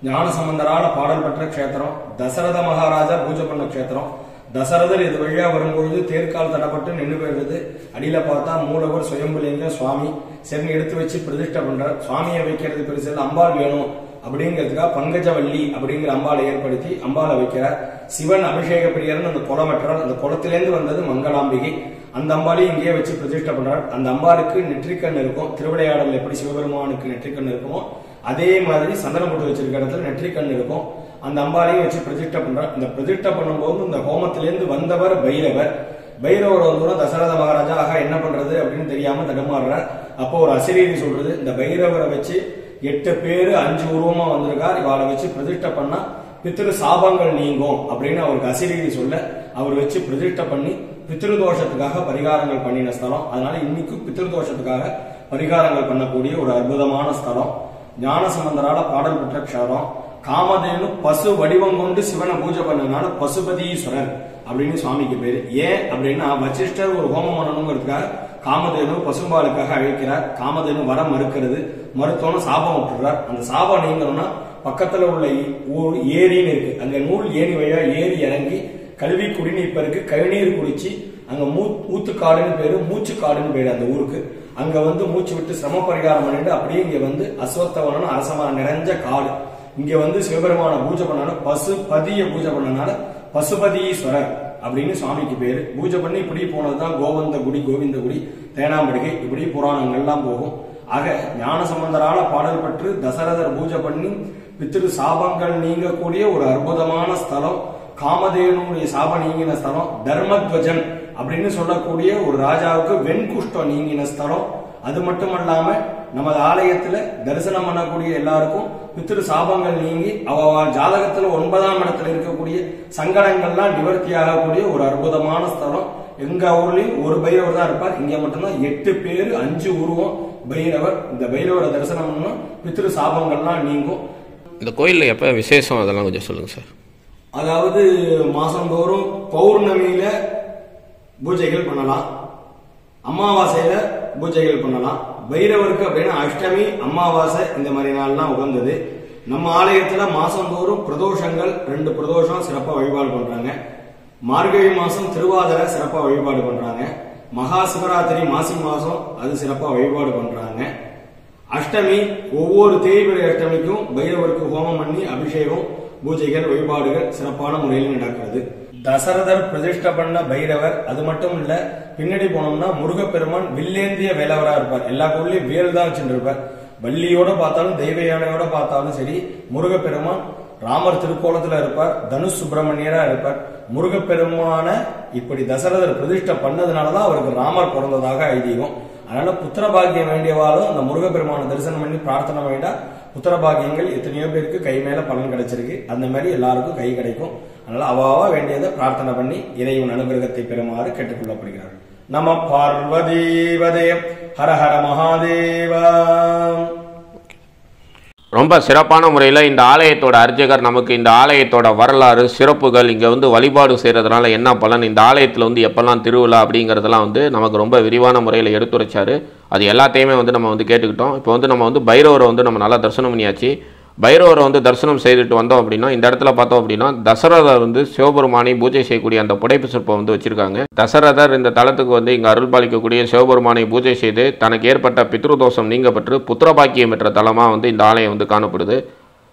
ஞான சம்பந்தரால பாடல் பெற்ற க்ஷேத்திரம் தசரத மகாராஜா பூஜை பண்ண க்ஷேத்திரம். தசரதர் இது வழியா வரும்பொழுது தேர்கால் தடப்பட்டு நின்று போயிடுது அடியில பார்த்தா மூலவர் சுயம்புலிங்க சுவாமி. சரின்னு எடுத்து வச்சு பிரதிஷ்டை பண்றார். சுவாமியை வைக்கிறது பெருசு அம்பாள் வேணும். அப்படிங்கிறதுக்காக பங்கஜவல்லி அப்படிங்கிற அம்பாளை ஏற்படுத்தி அம்பாலை வைக்கிறார் சிவன் அபிஷேக பிரியர்னு அந்த குளமற்றால் அந்த குளத்திலேருந்து வந்தது மங்களாம்பிகை. அந்த அம்பாளையும் இங்கேயே வச்சு பிரதிஷ்டை பண்றார். அந்த அம்பாளுக்கு நெற்றிக்கண் இருக்கும். திருவிளையாடல் எப்படி சிவபெருமானுக்கு நெற்றிக்கண் இருக்குமோ அதே மாதிரி சந்தனப்பட்டு வச்சிருக்க இடத்துல நெற்றிக்கண் இருக்கும். அந்த அம்பாளையும் வச்சு பிரதிஷ்டை பண்றார். இந்த பிரதிஷ்டை பண்ணும்போது இந்த ஹோமத்திலேருந்து வந்தவர் பைரவர். பைரவர் வந்து தசரத மகாராஜா ஆகா என்ன பண்றது? அப்படின்னு தெரியாம தடுமாறுறார். அப்போ ஒரு அசிரீரி சொல்றது இந்த பைரவரை வச்சு எட்டு பேரு அஞ்சு உருவமா வந்திருக்கார் இவாளை வச்சு பிரதிஷ்டை பண்ணா பித்திரு சாபங்கள் நீங்கும் அப்படின்னு அவருக்கு அசிரீரி சொல்ல அவர் வச்சு பிரதிஷ்டை பண்ணி பித்திருதோஷத்துக்காக பரிகாரங்கள் பண்ணின ஸ்தலம். அதனால இன்னைக்கு பித்திருதோஷத்துக்காக பரிகாரங்கள் பண்ணக்கூடிய ஒரு அற்புதமான ஸ்தலம். ஞான சம்பந்தரால பாடல் பெற்ற க்ஷேரம் காமதேனு பசு வடிவம் கொண்டு சிவனை பூஜை பண்ணதுனால பசுபதீஸ்வரர் அப்படின்னு சுவாமிக்கு பேரு. ஏன் அப்படின்னா வச்சிஷ்டர் ஒரு ஹோமம் பண்ணணுங்கிறதுக்காக காமதேனு பசும்பாலுக்காக அழைக்கிறார். காமதேனு வர மறுக்கிறது. மருத்துவம் சாபம் விட்டுறார். அந்த சாபம் நீங்கணும்னா பக்கத்துல உள்ள ஊர் ஏரின்னு இருக்கு. அங்க நூல் ஏணி வழியா ஏரி இறங்கி கல்வி குடிநீப்பருக்கு கழிநீர் குடிச்சு அங்க மூ ஊத்துக்காடுன்னு பேரு மூச்சுக்காடுன்னு பேரு அந்த ஊருக்கு. அங்க வந்து மூச்சு விட்டு சிரம பரிகாரம் பண்ணிட்டு அப்படியே இங்க வந்து அஸ்வத்தவனம் அரசமான நிறைஞ்ச காடு. இங்க வந்து சிவபெருமான பூஜை பண்ணாலும் பசு பதிய பூஜை பண்ணனால பசுபதீஸ்வரர் அப்படின்னு சுவாமிக்கு பேரு. பூஜை பண்ணி இப்படி போனதுதான் கோவந்த குடி கோவிந்த குடி தேனாம்படுகை இப்படி புராணங்கள்லாம் போகும். ஆக ஞான சம்பந்தரால பாடல் பெற்று தசரதர் பூஜை பண்ணி பித்திரு சாபங்கள் நீங்கக்கூடிய ஒரு அற்புதமான ஸ்தலம் காமதேவனுடைய சாபம் நீங்கின ஸ்தலம் தர்மத்வஜன் அப்படின்னு சொல்லக்கூடிய ஒரு ராஜாவுக்கு வெண்குஷ்டம் நீங்கின ஸ்தலம். அது மட்டுமல்லாம நமது ஆலயத்துல தரிசனம் பண்ணக்கூடிய எல்லாருக்கும் பித்திரு சாபங்கள் நீங்கி அவ ஜாதகத்துல ஒன்பதாம் இடத்துல இருக்கக்கூடிய சங்கடங்கள்லாம் நிவர்த்தி ஆகக்கூடிய ஒரு அற்புதமான ஸ்தலம். எங்க ஊர்லயும் ஒரு பைரவர் தான் இருப்பார். இங்க மட்டும்தான் எட்டு பேரு அஞ்சு உருவம் பைரவர் இந்த பைரவரை தரிசனம் பண்ணா பித்திரு சாபங்கள்லாம் நீங்கும். இந்த கோயிலில் எப்போ விசேஷம்? அதெல்லாம் கொஞ்சம் சொல்லுங்கள் சார். அதாவது மாசந்தோறும் பௌர்ணமியில பூஜைகள் பண்ணலாம். அமாவாசையில பூஜைகள் பண்ணலாம். பைரவருக்கு அப்படின்னா அஷ்டமி அமாவாசை இந்த மாதிரி நாள்லாம் உகந்தது. நம்ம ஆலயத்துல மாசந்தோறும் பிரதோஷங்கள் ரெண்டு பிரதோஷம் சிறப்பா வழிபாடு பண்றாங்க. மார்கழி மாசம் திருவாதிரை சிறப்பா வழிபாடு பண்றாங்க. மகா சிவராத்திரி மாசி மாசம் அது சிறப்பாக வழிபாடு பண்றாங்க. அஷ்டமி ஒவ்வொரு தேய்பிரை அஷ்டமிக்கும் பைரவருக்கு ஹோமம் பண்ணி அபிஷேகம் பூஜைகள் வழிபாடுகள் சிறப்பான முறையில் நடக்கிறது. தசரதர் பிரதிஷ்ட பண்ண பைரவர் அது மட்டும் இல்ல பின்னாடி போனோம்னா முருகப்பெருமான் வில்லேந்திய வேலவரா இருப்பார். எல்லா கோவிலையும் வேல் தான் வச்சுருப்பார் வள்ளியோட பார்த்தாலும் தெய்வ யானையோட பார்த்தாலும் சரி முருகப்பெருமான் ராமர் திருக்கோலத்துல இருப்பார் தனுஷ் சுப்பிரமணியரா இருப்பார். முருகப்பெருமான இப்படி தசரதர் பிரதிஷ்டை பண்ணதுனாலதான் அவருக்கு ராமர் பிறந்ததாக ஐதீகம். அதனால புத்திர பாக்கியம் வேண்டியவாலும் அந்த முருகப்பெருமான தரிசனம் பண்ணி பிரார்த்தனை வேண்டா புத்திர பாக்கியங்கள் எத்தனையோ பேருக்கு கை மேல பலன் கிடைச்சிருக்கு. அந்த மாதிரி எல்லாருக்கும் கை கிடைக்கும். அதனால அவாவா வேண்டியதை பிரார்த்தனை பண்ணி இறைவன் அனுகிரகத்தை பெறுமாறு கேட்டுக்கொள்ளப்படுகிறார். நம பார்வதீவதயம். ஹர ஹர மகாதேவா. ரொம்ப சிறப்பான முறையில் இந்த ஆலயத்தோட அர்ச்சகர் நமக்கு இந்த ஆலயத்தோட வரலாறு சிறப்புகள் இங்கே வந்து வழிபாடு செய்கிறதுனால என்ன பலன் இந்த ஆலயத்தில் வந்து எப்போல்லாம் திருவிழா அப்படிங்கிறதெல்லாம் வந்து நமக்கு ரொம்ப விரிவான முறையில் எடுத்துரைச்சாரு. அது எல்லாத்தையுமே வந்து நம்ம வந்து கேட்டுக்கிட்டோம். இப்போ வந்து நம்ம வந்து பைரவரை வந்து நம்ம நல்லா தரிசனம் பண்ணியாச்சு. பைரவரை வந்து தரிசனம் செய்துட்டு வந்தோம் அப்படின்னா இந்த இடத்துல பார்த்தோம் அப்படின்னா தசரதர் வந்து சிவபெருமானை பூஜை செய்யக்கூடிய அந்த புடைப்பு சிற்பம் வந்து வச்சிருக்காங்க. தசரதர் இந்த தலத்துக்கு வந்து இங்கே அருள் பாலிக்கக்கூடிய சிவபெருமானை பூஜை செய்து தனக்கு ஏற்பட்ட பித்ருதோஷம் நீங்கப்பட்டு புத்திரபாக்கியம் பெற்ற தலமாக வந்து இந்த ஆலயம் வந்து காணப்படுது.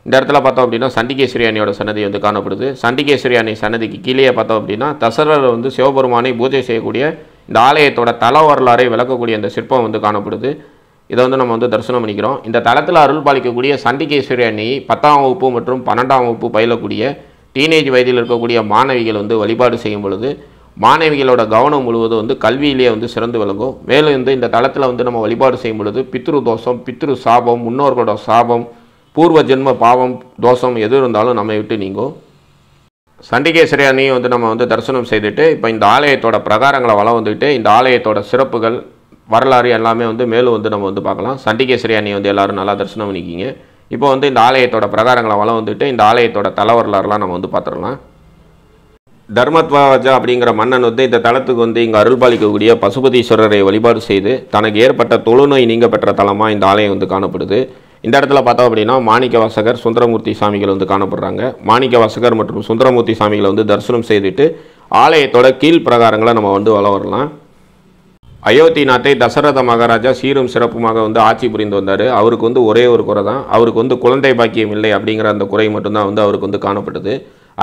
இந்த இடத்துல பார்த்தோம் அப்படின்னா சண்டிகேஸ்வரி அணியோட சன்னதி வந்து காணப்படுது. சண்டிகேஸ்வரி அணி சன்னதிக்கு கீழே பார்த்தோம் அப்படின்னா தசரர் வந்து சிவபெருமானை பூஜை செய்யக்கூடிய இந்த ஆலயத்தோட தல வரலாறை விளக்கக்கூடிய அந்த சிற்பம் வந்து காணப்படுது. இதை வந்து நம்ம வந்து தரிசனம் பண்ணிக்கிறோம். இந்த தளத்தில் அருள் பாலிக்கக்கூடிய சண்டிகேஸ்வரி அணி பத்தாம் வகுப்பு மற்றும் பன்னெண்டாம் வகுப்பு பயிலக்கூடிய டீனேஜ் வயதில் இருக்கக்கூடிய மாணவிகள் வந்து வழிபாடு செய்யும் பொழுது மாணவிகளோட கவனம் முழுவதும் வந்து கல்வியிலேயே வந்து சிறந்து விளங்கும். மேலும் வந்து இந்த தளத்தில் வந்து நம்ம வழிபாடு செய்யும் பொழுது பித்ரு தோஷம் பித்ரு சாபம் முன்னோர்களோட சாபம் பூர்வ ஜென்ம பாவம் தோஷம் எது இருந்தாலும் நம்மை விட்டு நீங்கும். சண்டிகேஸ்வரி அணியை வந்து நம்ம வந்து தரிசனம் செய்துட்டு இப்போ இந்த ஆலயத்தோட பிரகாரங்களை வளம் வந்துக்கிட்டு இந்த ஆலயத்தோட சிறப்புகள் வரலாறு எல்லாமே வந்து மேலும் வந்து நம்ம வந்து பார்க்கலாம். சண்டிகேஸ்வரி அணியை வந்து எல்லாரும் நல்லா தரிசனம் பண்ணிக்கிங்க. இப்போ வந்து இந்த ஆலயத்தோட பிரகாரங்களை வளம் வந்துட்டு இந்த ஆலயத்தோட தல வரலாறுலாம் நம்ம வந்து பார்த்துடலாம். தர்மத்வாஜா அப்படிங்கிற மன்னன் வந்து இந்த தலத்துக்கு வந்து இங்கே அருள்பாலிக்கக்கூடிய பசுபதீஸ்வரரை வழிபாடு செய்து தனக்கு ஏற்பட்ட தொழுநோய் நீங்க பெற்ற தலமாக இந்த ஆலயம் வந்து காணப்படுது. இந்த இடத்துல பார்த்தோம் அப்படின்னா மாணிக்க வாசகர் சுந்தரமூர்த்தி சாமிகள் வந்து காணப்படுறாங்க. மாணிக்க வாசகர் மற்றும் சுந்தரமூர்த்தி சாமிகளை வந்து தரிசனம் செய்துட்டு ஆலயத்தோட கீழ் பிரகாரங்களை நம்ம வந்து வளம் வரலாம். அயோத்தி நாட்டை தசரத மகாராஜா சீரும் சிறப்புமாக வந்து ஆட்சி புரிந்து வந்தார். அவருக்கு வந்து ஒரே ஒரு குறை தான். அவருக்கு வந்து குழந்தை பாக்கியம் இல்லை அப்படிங்கிற அந்த குறை மட்டும்தான் வந்து அவருக்கு வந்து காணப்பட்டது.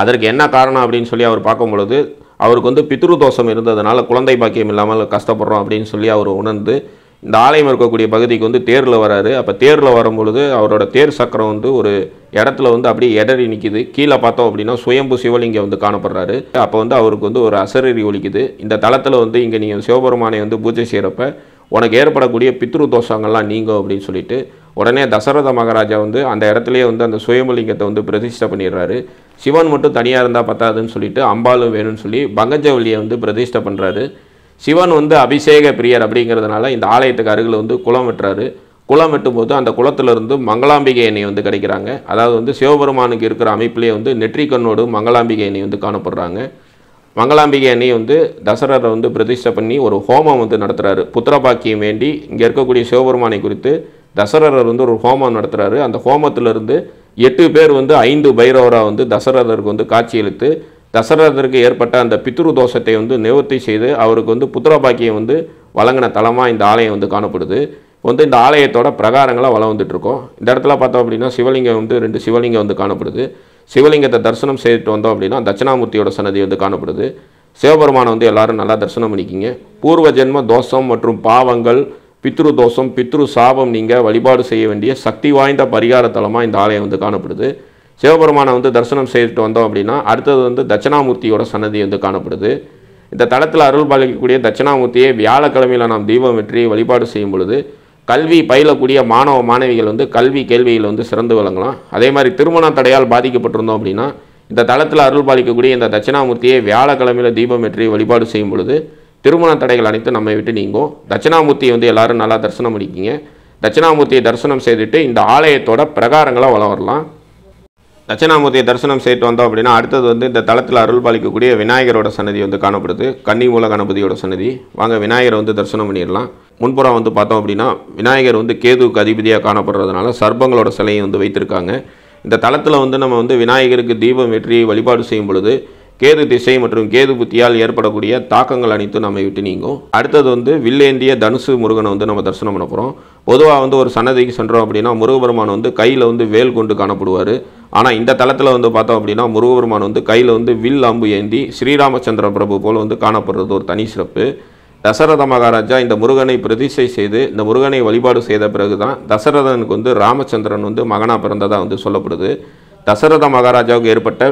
அதற்கு என்ன காரணம் அப்படின்னு சொல்லி அவர் பார்க்கும் பொழுது அவருக்கு வந்து பித்ரு தோஷம் இருந்ததுனால குழந்தை பாக்கியம் இல்லாமல் கஷ்டப்படுறோம் அப்படின்னு சொல்லி அவர் உணர்ந்து இந்த ஆலயம் இருக்கக்கூடிய பகுதிக்கு வந்து தேரில் வராரு. அப்போ தேரில் வரும்பொழுது அவரோட தேர் சக்கரம் வந்து ஒரு இடத்துல வந்து அப்படியே இடறி நிற்கிது கீழே பார்த்தோம் அப்படின்னா சுயம்பு சிவலிங்கம் வந்து காணப்படுறாரு. அப்போ வந்து அவருக்கு வந்து ஒரு அசரறி ஒலிக்குது. இந்த தளத்தில் வந்து இங்கே நீங்கள் சிவபெருமானை வந்து பூஜை செய்கிறப்ப உனக்கு ஏற்படக்கூடிய பித்ரு தோஷங்கள்லாம் நீங்கும் அப்படின்னு சொல்லிட்டு உடனே தசரத மகாராஜா வந்து அந்த இடத்துலையே வந்து அந்த சுயம்புலிங்கத்தை வந்து பிரதிஷ்டை பண்ணிடுறாரு. சிவன் மட்டும் தனியாக இருந்தால் பத்தாதுன்னு சொல்லிட்டு அம்பாலும் வேணும்னு சொல்லி பங்கஜவல்லியை வந்து பிரதிஷ்டை பண்ணுறாரு சிவன் வந்து அபிஷேக பிரியர் அப்படிங்கிறதுனால இந்த ஆலயத்துக்கு அருகில் வந்து குளம் வெட்டுறாரு. குளம் வெட்டும்போது அந்த குளத்திலிருந்து மங்களாம்பிகை எண்ணெய் வந்து கிடைக்கிறாங்க. அதாவது வந்து சிவபெருமானுக்கு இருக்கிற அமைப்பிலே வந்து நெற்றிக்கண்ணோடு மங்களாம்பிகை எண்ணெய் வந்து காணப்படுறாங்க. மங்களாம்பிகை அணி வந்து தசரரை வந்து பிரதிஷ்டை பண்ணி ஒரு ஹோமம் வந்து நடத்துகிறாரு புத்திரபாக்கியம் வேண்டி இங்கே இருக்கக்கூடிய சிவபெருமானை குறித்து தசரரர் வந்து ஒரு ஹோமம் நடத்துகிறாரு அந்த ஹோமத்திலிருந்து எட்டு பேர் வந்து ஐந்து பைரவராக வந்து தசரதருக்கு வந்து காட்சியளித்து தசரதருக்கு ஏற்பட்ட அந்த பித்ரு தோஷத்தை வந்து நிவர்த்தி செய்து அவருக்கு வந்து புத்திரபாக்கியம் வந்து வழங்கின தலமாக இந்த ஆலயம் வந்து காணப்படுது. வந்து இந்த ஆலயத்தோட பிரகாரங்களாக வளம் இருக்கோம் இந்த இடத்துல பார்த்தோம் அப்படின்னா சிவலிங்கம் வந்து ரெண்டு சிவலிங்கம் வந்து காணப்படுது. சிவலிங்கத்தை தரிசனம் செய்துட்டு வந்தோம் அப்படின்னா தட்சிணாமூர்த்தியோட சன்னதி வந்து காணப்படுது. சிவபெருமானை வந்து எல்லாரும் நல்லா தரிசனம் பண்ணிக்கிங்க. பூர்வ ஜென்ம தோஷம் மற்றும் பாவங்கள் பித்ரு தோஷம் பித்ரு சாபம் நீங்கள் வழிபாடு செய்ய வேண்டிய சக்தி வாய்ந்த பரிகார தலமாக இந்த ஆலயம் வந்து காணப்படுது. சிவபெருமானை வந்து தரிசனம் செய்துட்டு வந்தோம் அப்படின்னா அடுத்தது வந்து தட்சிணாமூர்த்தியோட சன்னதி வந்து காணப்படுது. இந்த தளத்தில் அருள் பாலிக்கக்கூடிய தட்சிணாமூர்த்தியை வியாழக்கிழமையில் நாம் தீபம் வெற்றி வழிபாடு செய்யும் பொழுது கல்வி பயிலக்கூடிய மாணவ மாணவிகள் வந்து கல்வி கேள்வியில் வந்து சிறந்து விளங்கலாம். அதே மாதிரி திருமண தடையால் பாதிக்கப்பட்டிருந்தோம் அப்படின்னா இந்த தளத்தில் அருள் பாலிக்கக்கூடிய இந்த தட்சிணாமூர்த்தியை வியாழக்கிழமையில் தீபம் வெற்றி வழிபாடு செய்யும் பொழுது திருமண தடைகள் அனைத்தும் நம்மை விட்டு நீங்கும். தட்சிணாமூர்த்தியை வந்து எல்லாரும் நல்லா தரிசனம் பண்ணிக்கிங்க தட்சிணாமூர்த்தியை தரிசனம் செய்துட்டு இந்த ஆலயத்தோட பிரகாரங்களை வளம் வரலாம். தட்சிணாமூர்த்தியை தரிசனம் செய்துட்டு வந்தோம் அப்படின்னா அடுத்தது வந்து இந்த தளத்தில் அருள் பாலிக்கக்கூடிய விநாயகரோட சன்னதி வந்து காணப்படுது. கன்னிமூல கணபதியோட சன்னதி. வாங்க விநாயகரை வந்து தரிசனம் பண்ணிடலாம். முன்புறம் வந்து பார்த்தோம் அப்படின்னா விநாயகர் வந்து கேதுவுக்கு அதிபதியாக காணப்படுறதுனால சர்பங்களோட சிலையை வந்து வைத்திருக்காங்க. இந்த தளத்தில் வந்து நம்ம வந்து விநாயகருக்கு தீபம் வெற்றி வழிபாடு செய்யும் பொழுது கேது திசை மற்றும் கேது புத்தியால் ஏற்படக்கூடிய தாக்கங்கள் அனைத்தும் நம்மை விட்டு நீங்கும். அடுத்தது வந்து வில்லேந்திய தனுசு முருகனை வந்து நம்ம தரிசனம் பண்ண போகிறோம் பொதுவாக வந்து ஒரு சன்னதிக்கு சென்றோம் அப்படின்னா முருகபெருமான் வந்து கையில் வந்து வேல் கொண்டு காணப்படுவார். ஆனால் இந்த தளத்தில் வந்து பார்த்தோம் அப்படின்னா முருகபெருமான் வந்து கையில் வந்து வில் அம்பு ஏந்தி ஸ்ரீராமச்சந்திர பிரபு போல் வந்து காணப்படுறது ஒரு தனி சிறப்பு. தசரத மகாராஜா இந்த முருகனை பிரதிஷ்டை செய்து இந்த முருகனை வழிபாடு செய்த பிறகு தான் தசரதனுக்கு வந்து ராமச்சந்திரன் வந்து மகனாக பிறந்ததாக வந்து சொல்லப்படுது. தசரத மகாராஜாவுக்கு ஏற்பட்ட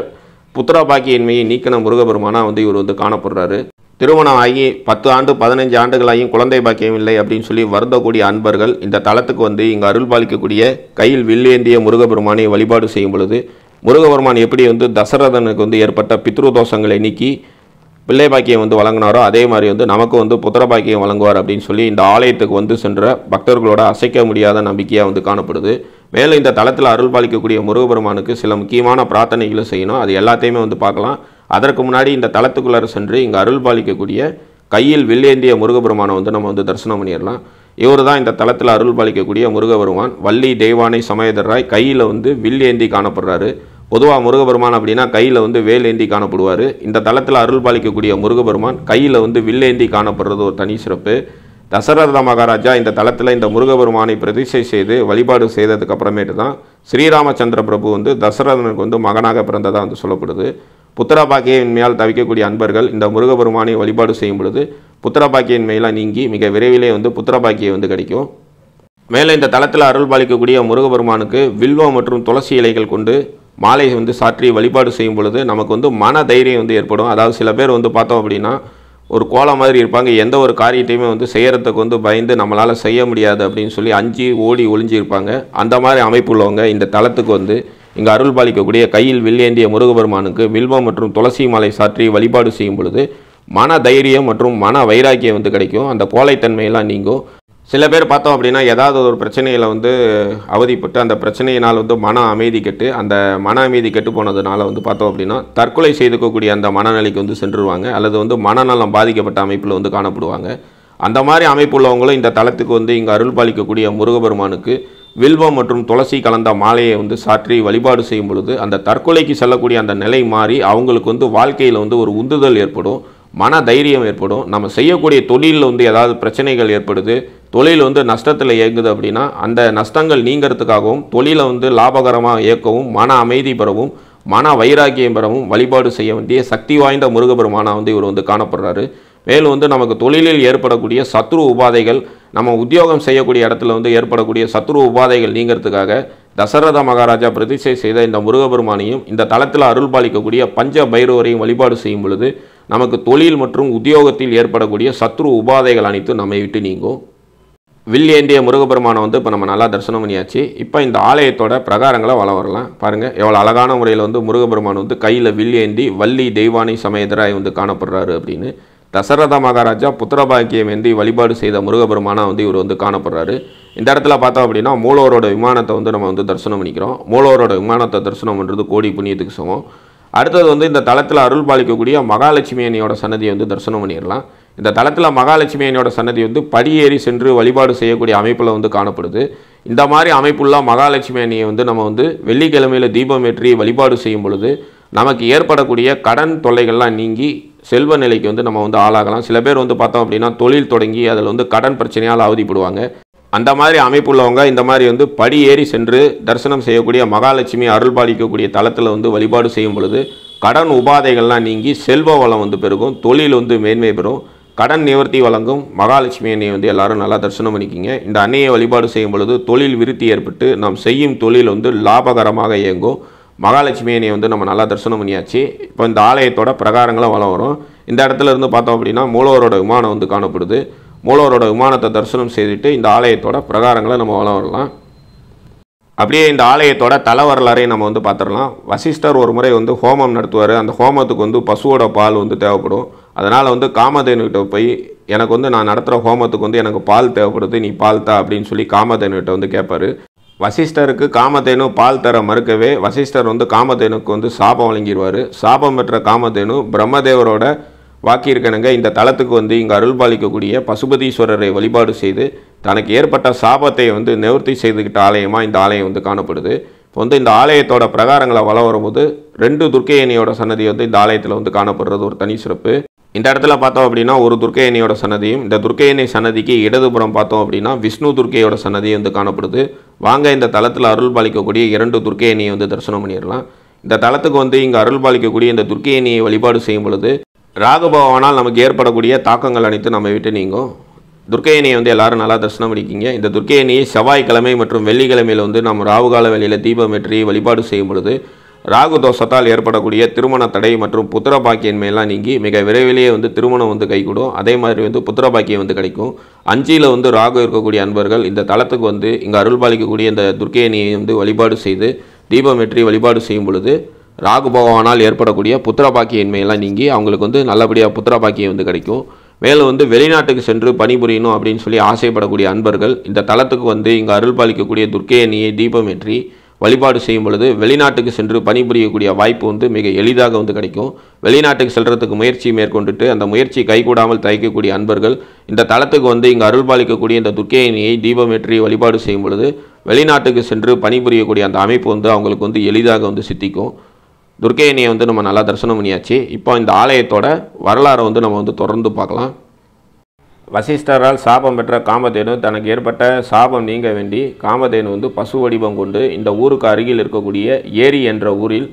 புத்திர பாக்கியின்மையை நீக்கின முருகபெருமானா வந்து இவர் வந்து காணப்படுறாரு. திருமணம் ஆகி பத்து ஆண்டு பதினஞ்சு ஆண்டுகளாகியும் குழந்தை பாக்கியம் இல்லை அப்படின்னு சொல்லி வருந்தக்கூடிய அன்பர்கள் இந்த தளத்துக்கு வந்து இங்கே அருள் பாலிக்கக்கூடிய கையில் வில்லேந்திய முருகபெருமானை வழிபாடு செய்யும் பொழுது முருகபெருமான் எப்படி வந்து தசரதனுக்கு வந்து ஏற்பட்ட பித்ரு தோஷங்களை நீக்கி பிள்ளை பாக்கியம் வந்து வழங்கினாரோ அதே மாதிரி வந்து நமக்கு வந்து புத்திர பாக்கியம் வழங்குவார் அப்படின்னு சொல்லி இந்த ஆலயத்துக்கு வந்து சென்ற பக்தர்களோட அசைக்க முடியாத நம்பிக்கையாக வந்து காணப்படுது. மேலும் இந்த தளத்தில் அருள் பாலிக்கக்கூடிய முருகபெருமானுக்கு சில முக்கியமான பிரார்த்தனைகளை செய்யணும். அது எல்லாத்தையுமே வந்து பார்க்கலாம். அதற்கு முன்னாடி இந்த தளத்துக்குள்ளார சென்று இங்கே அருள் பாலிக்கக்கூடிய கையில் வில்லேந்திய முருகபெருமானை வந்து நம்ம வந்து தரிசனம் பண்ணிடலாம். இவர் தான் இந்த தளத்தில் அருள் பாலிக்கக்கூடிய முருகபெருமான். வள்ளி தெய்வானை சமயதராய் கையில் வந்து வில் ஏந்தி காணப்படுறாரு. பொதுவாக முருகபெருமான் அப்படின்னா கையில் வந்து வேல் ஏந்தி காணப்படுவார். இந்த தளத்தில் அருள் பாலிக்கக்கூடிய முருகபெருமான் கையில் வந்து வில்லேந்தி காணப்படுறது ஒரு தனி சிறப்பு. தசரத மகாராஜா இந்த தளத்தில் இந்த முருகபெருமானை பிரதிஷ்டை செய்து வழிபாடு செய்ததுக்கு அப்புறமேட்டு தான் ஸ்ரீராமச்சந்திர பிரபு வந்து தசரதனுக்கு வந்து மகனாக பிறந்ததாக வந்து சொல்லப்படுது. புத்திரபாக்கியின்மையால் தவிக்கக்கூடிய அன்பர்கள் இந்த முருகபெருமானை வழிபாடு செய்யும் பொழுது புத்திரபாக்கியின்மையெல்லாம் நீங்கி மிக விரைவிலே வந்து புத்திரபாக்கியை வந்து கிடைக்கும். மேலே இந்த தளத்தில் அருள் பாலிக்கக்கூடிய முருகபெருமானுக்கு வில்வம் மற்றும் துளசி இலைகள் கொண்டு மாலை வந்து சாற்றி வழிபாடு செய்யும் பொழுது நமக்கு வந்து மன தைரியம் வந்து ஏற்படும். அதாவது சில பேர் வந்து பார்த்தோம் அப்படின்னா ஒரு கோலம் மாதிரி இருப்பாங்க. எந்த ஒரு காரியத்தையுமே வந்து செய்கிறதுக்கு வந்து பயந்து நம்மளால் செய்ய முடியாது அப்படின்னு சொல்லி அஞ்சு ஓடி ஒளிஞ்சு இருப்பாங்க. அந்த மாதிரி அமைப்பு உள்ளவங்க இந்த தளத்துக்கு வந்து இங்கே அருள் பாலிக்கக்கூடிய கையில் வில்லேந்திய முருகபெருமானுக்கு வில்வம் மற்றும் துளசி மாலை சாற்றி வழிபாடு செய்யும் பொழுது மன தைரியம் மற்றும் மன வைராக்கியம் வந்து கிடைக்கும். அந்த கோழைத்தன்மையெல்லாம் நீங்கும். சில பேர் பார்த்தோம் அப்படின்னா ஏதாவது ஒரு பிரச்சனையில் வந்து அவதிப்பட்டு அந்த பிரச்சனையினால் வந்து மன அமைதி கெட்டு அந்த மன அமைதி கெட்டு போனதுனால வந்து பார்த்தோம் அப்படின்னா தற்கொலை செய்துக்கக்கூடிய அந்த மனநிலைக்கு வந்து சென்றுருவாங்க. அல்லது வந்து மனநலம் பாதிக்கப்பட்ட அமைப்பில் வந்து காணப்படுவாங்க. அந்த மாதிரி அமைப்பு உள்ளவங்களும் இந்த தளத்துக்கு வந்து இங்கே அருள் பாலிக்கக்கூடிய முருகபெருமானுக்கு வில்வம் மற்றும் துளசி கலந்த மாலையை வந்து சாற்றி வழிபாடு செய்யும் பொழுது அந்த தற்கொலைக்கு செல்லக்கூடிய அந்த நிலை மாறி அவங்களுக்கு வந்து வாழ்க்கையில் வந்து ஒரு உந்துதல் ஏற்படும் மன தைரியம் ஏற்படும். நம்ம செய்யக்கூடிய தொழிலில் வந்து ஏதாவது பிரச்சனைகள் ஏற்படுது தொழில் வந்து நஷ்டத்தில் இயங்குது அப்படின்னா அந்த நஷ்டங்கள் நீங்கிறதுக்காகவும் தொழிலை வந்து லாபகரமாக இயக்கவும் மன அமைதி பெறவும் மன வைராக்கியம் பெறவும் வழிபாடு செய்ய வேண்டிய சக்தி வாய்ந்த முருகபெருமானா வந்து இவர் வந்து காணப்படுறாரு. மேலும் வந்து நமக்கு தொழிலில் ஏற்படக்கூடிய சத்ரு உபாதைகள் நம்ம உத்தியோகம் செய்யக்கூடிய இடத்துல வந்து ஏற்படக்கூடிய சத்ரு உபாதைகள் நீங்கிறதுக்காக தசரத மகாராஜா பிரதிஷ்டை செய்த இந்த முருகபெருமானையும் இந்த தளத்தில் அருள் பாலிக்கக்கூடிய பஞ்ச பைரவரையும் வழிபாடு செய்யும் பொழுது நமக்கு தொழில் மற்றும் உத்தியோகத்தில் ஏற்படக்கூடிய சத்ரு உபாதைகள் அனைத்தும் நம்மை விட்டு நீங்கும். வில் ஏந்திய முருகபெருமானை வந்து இப்போ நம்ம நல்லா தரிசனம் பண்ணியாச்சு. இப்போ இந்த ஆலயத்தோட பிரகாரங்களை வளம் வரலாம். பாருங்கள் எவ்வளோ அழகான முறையில் வந்து முருகபெருமான் வந்து கையில் வில் ஏந்தி வள்ளி தெய்வானை சமயதராய் வந்து காணப்படுறாரு அப்படின்னு. தசரத மகாராஜா புத்திரபாக்கியம் ஏந்தி வழிபாடு செய்த முருகப்பெருமானா வந்து இவர் வந்து காணப்படுறாரு. இந்த இடத்துல பார்த்தோம் அப்படின்னா மூலவரோட விமானத்தை வந்து நம்ம வந்து தரிசனம் பண்ணிக்கிறோம். மூலவரோட விமானத்தை தரிசனம் பண்ணுறது கோடி புண்ணியத்துக்கு சமம். அடுத்தது வந்து இந்த தளத்தில் அருள் பாலிக்கக்கூடிய மகாலட்சுமி அணியோட சன்னதியை வந்து தரிசனம் பண்ணிடலாம். இந்த தளத்தில் மகாலட்சுமி அணியோட சன்னதி வந்து படியேறி சென்று வழிபாடு செய்யக்கூடிய அமைப்பில் வந்து காணப்படுது. இந்த மாதிரி அமைப்புள்ள மகாலட்சுமி அணியை வந்து நம்ம வந்து வெள்ளிக்கிழமையில் தீபம் ஏற்றி வழிபாடு செய்யும் பொழுது நமக்கு ஏற்படக்கூடிய கடன் தொல்லைகள்லாம் நீங்கி செல்வ நிலைக்கு வந்து நம்ம வந்து ஆளாகலாம். சில பேர் வந்து பார்த்தோம் அப்படின்னா தொழில் தொடங்கி அதில் வந்து கடன் பிரச்சனையால் அவதிப்படுவாங்க. அந்த மாதிரி அமைப்புள்ளவங்க இந்த மாதிரி வந்து படி ஏறி சென்று தரிசனம் செய்யக்கூடிய மகாலட்சுமி அருள் பாலிக்கக்கூடிய தளத்தில் வந்து வழிபாடு செய்யும் பொழுது கடன் உபாதைகள்லாம் நீங்கி செல்வ வளம் வந்து பெருகும். தொழில் வந்து மேன்மை பெறும். கடன் நிவர்த்தி வழங்கும். மகாலட்சுமி அன்னையை வந்து எல்லாரும் நல்லா தரிசனம் பண்ணிக்கிங்க. இந்த அன்னையை வழிபாடு செய்யும் பொழுது தொழில் விருத்தி ஏற்பட்டு நாம் செய்யும் தொழில் வந்து லாபகரமாக இயங்கும். மகாலட்சுமியனை வந்து நம்ம நல்லா தரிசனம் பண்ணியாச்சு. இப்போ இந்த ஆலயத்தோட பிரகாரங்களும் வளம் வரும். இந்த இடத்துல இருந்து பார்த்தோம் அப்படின்னா மூலவரோட விமானம் வந்து காணப்படுது. மூலவரோட விமானத்தை தரிசனம் செய்துட்டு இந்த ஆலயத்தோட பிரகாரங்களை நம்ம வளம் வரலாம். அப்படியே இந்த ஆலயத்தோட தல வரலாறையும் நம்ம வந்து பார்த்துடலாம். வசிஷ்டர் ஒரு முறை வந்து ஹோமம் நடத்துவார். அந்த ஹோமத்துக்கு வந்து பசுவோட பால் வந்து தேவைப்படும். அதனால் வந்து காமதேனுகிட்ட போய் எனக்கு வந்து நான் நடத்துகிற ஹோமத்துக்கு வந்து எனக்கு பால் தேவைப்படுது. நீ பால் தா அப்படின்னு சொல்லி காமதேனுகிட்ட வந்து கேட்பாரு. வசிஷ்டருக்கு காமதேனு பால் தர மறுக்கவே வசிஷ்டர் வந்து காமதேனுக்கு வந்து சாபம் வழங்கிடுவார். சாபம் பெற்ற காமதேனு பிரம்மதேவரோட வாக்கியிருக்கணுங்க. இந்த தலத்துக்கு வந்து இங்கே அருள் பாலிக்கக்கூடிய பசுபதீஸ்வரரை வழிபாடு செய்து தனக்கு ஏற்பட்ட சாபத்தை வந்து நிவர்த்தி செய்துக்கிட்ட ஆலயமாக இந்த ஆலயம் வந்து காணப்படுது. இப்போ வந்து இந்த ஆலயத்தோட பிரகாரங்களை வளம் வரும்போது ரெண்டு துர்க்கையணியோட சன்னதி வந்து இந்த ஆலயத்தில் வந்து காணப்படுறது ஒரு தனி சிறப்பு. இந்த இடத்துல பார்த்தோம் அப்படின்னா ஒரு துர்க்கையணியோட சன்னதியும் இந்த துர்க்கையணி சன்னதிக்கு இடதுபுறம் பார்த்தோம் அப்படின்னா விஷ்ணு துர்க்கையோட சன்னதியும் வந்து காணப்படுது. வாங்க இந்த தளத்தில் அருள் பாலிக்கக்கூடிய இரண்டு துர்க்கையணியை வந்து தரிசனம் பண்ணிடலாம். இந்த தளத்துக்கு வந்து இங்கே அருள் பாலிக்கக்கூடிய இந்த துர்க்கையணியை வழிபாடு செய்யும் பொழுது ராகபவானால் நமக்கு ஏற்படக்கூடிய தாக்கங்கள் அனைத்து நம்ம விட்டு நீங்கும். துர்க்கையணியை வந்து எல்லாரும் நல்லா தரிசனம் பண்ணிக்கிங்க. இந்த துர்க்கையணியை செவ்வாய்க்கிழமை மற்றும் வெள்ளிக்கிழமையில் வந்து நம்ம ராகுகால வேலையில் தீபம் ஏற்றி வழிபாடு செய்யும் பொழுது ராகு தோஷத்தால் ஏற்படக்கூடிய திருமண தடை மற்றும் புத்திர பாக்கியன்மையெல்லாம் நீங்கி மிக விரைவிலேயே வந்து திருமணம் வந்து கைகூடும். அதே மாதிரி வந்து புத்திர பாக்கியம் வந்து கிடைக்கும். அஞ்சியில் வந்து ராகு இருக்கக்கூடிய அன்பர்கள் இந்த தளத்துக்கு வந்து இங்கே அருள் பாலிக்கக்கூடிய இந்த துர்க்கையணியை வந்து வழிபாடு செய்து தீபம் வெற்றி வழிபாடு செய்யும் பொழுது ராகு பகவானால் ஏற்படக்கூடிய புத்திர பாக்கியின்மையெல்லாம் நீங்கி அவங்களுக்கு வந்து நல்லபடியாக புத்திர பாக்கியம் வந்து கிடைக்கும். மேலும் வந்து வெளிநாட்டுக்கு சென்று பணிபுரியணும் அப்படின்னு சொல்லி ஆசைப்படக்கூடிய அன்பர்கள் இந்த தளத்துக்கு வந்து இங்கே அருள் பாலிக்கக்கூடிய துர்க்கையணியை தீபம் வெற்றி வழிபாடு செய்யும் பொழுது வெளிநாட்டுக்கு சென்று பணிபுரியக்கூடிய வாய்ப்பு வந்து மிக எளிதாக வந்து கிடைக்கும். வெளிநாட்டுக்கு செல்றதுக்கு முயற்சி மேற்கொண்டுட்டு அந்த முயற்சி கைகூடாமல் தயக்கக்கூடிய அன்பர்கள் இந்த தளத்துக்கு வந்து இங்கே அருள் பாலிக்கக்கூடிய இந்த துர்க்கையினியை தீபமேற்றி வழிபாடு செய்யும் பொழுது வெளிநாட்டுக்கு சென்று பணிபுரியக்கூடிய அந்த அமைப்பு வந்து அவங்களுக்கு வந்து எளிதாக வந்து சித்திக்கும். துர்க்கையினியை வந்து நம்ம நல்லா தரிசனம் பண்ணியாச்சு. இப்போ இந்த ஆலயத்தோட வரலாறை வந்து நம்ம வந்து தொடர்ந்து பார்க்கலாம். வசிஷ்டரால் சாபம் பெற்ற காமதேனு தனக்கு ஏற்பட்ட சாபம் நீங்க வேண்டி காமதேனு வந்து பசு வடிவம் கொண்டு இந்த ஊருக்கு அருகில் இருக்கக்கூடிய ஏரி என்ற ஊரில்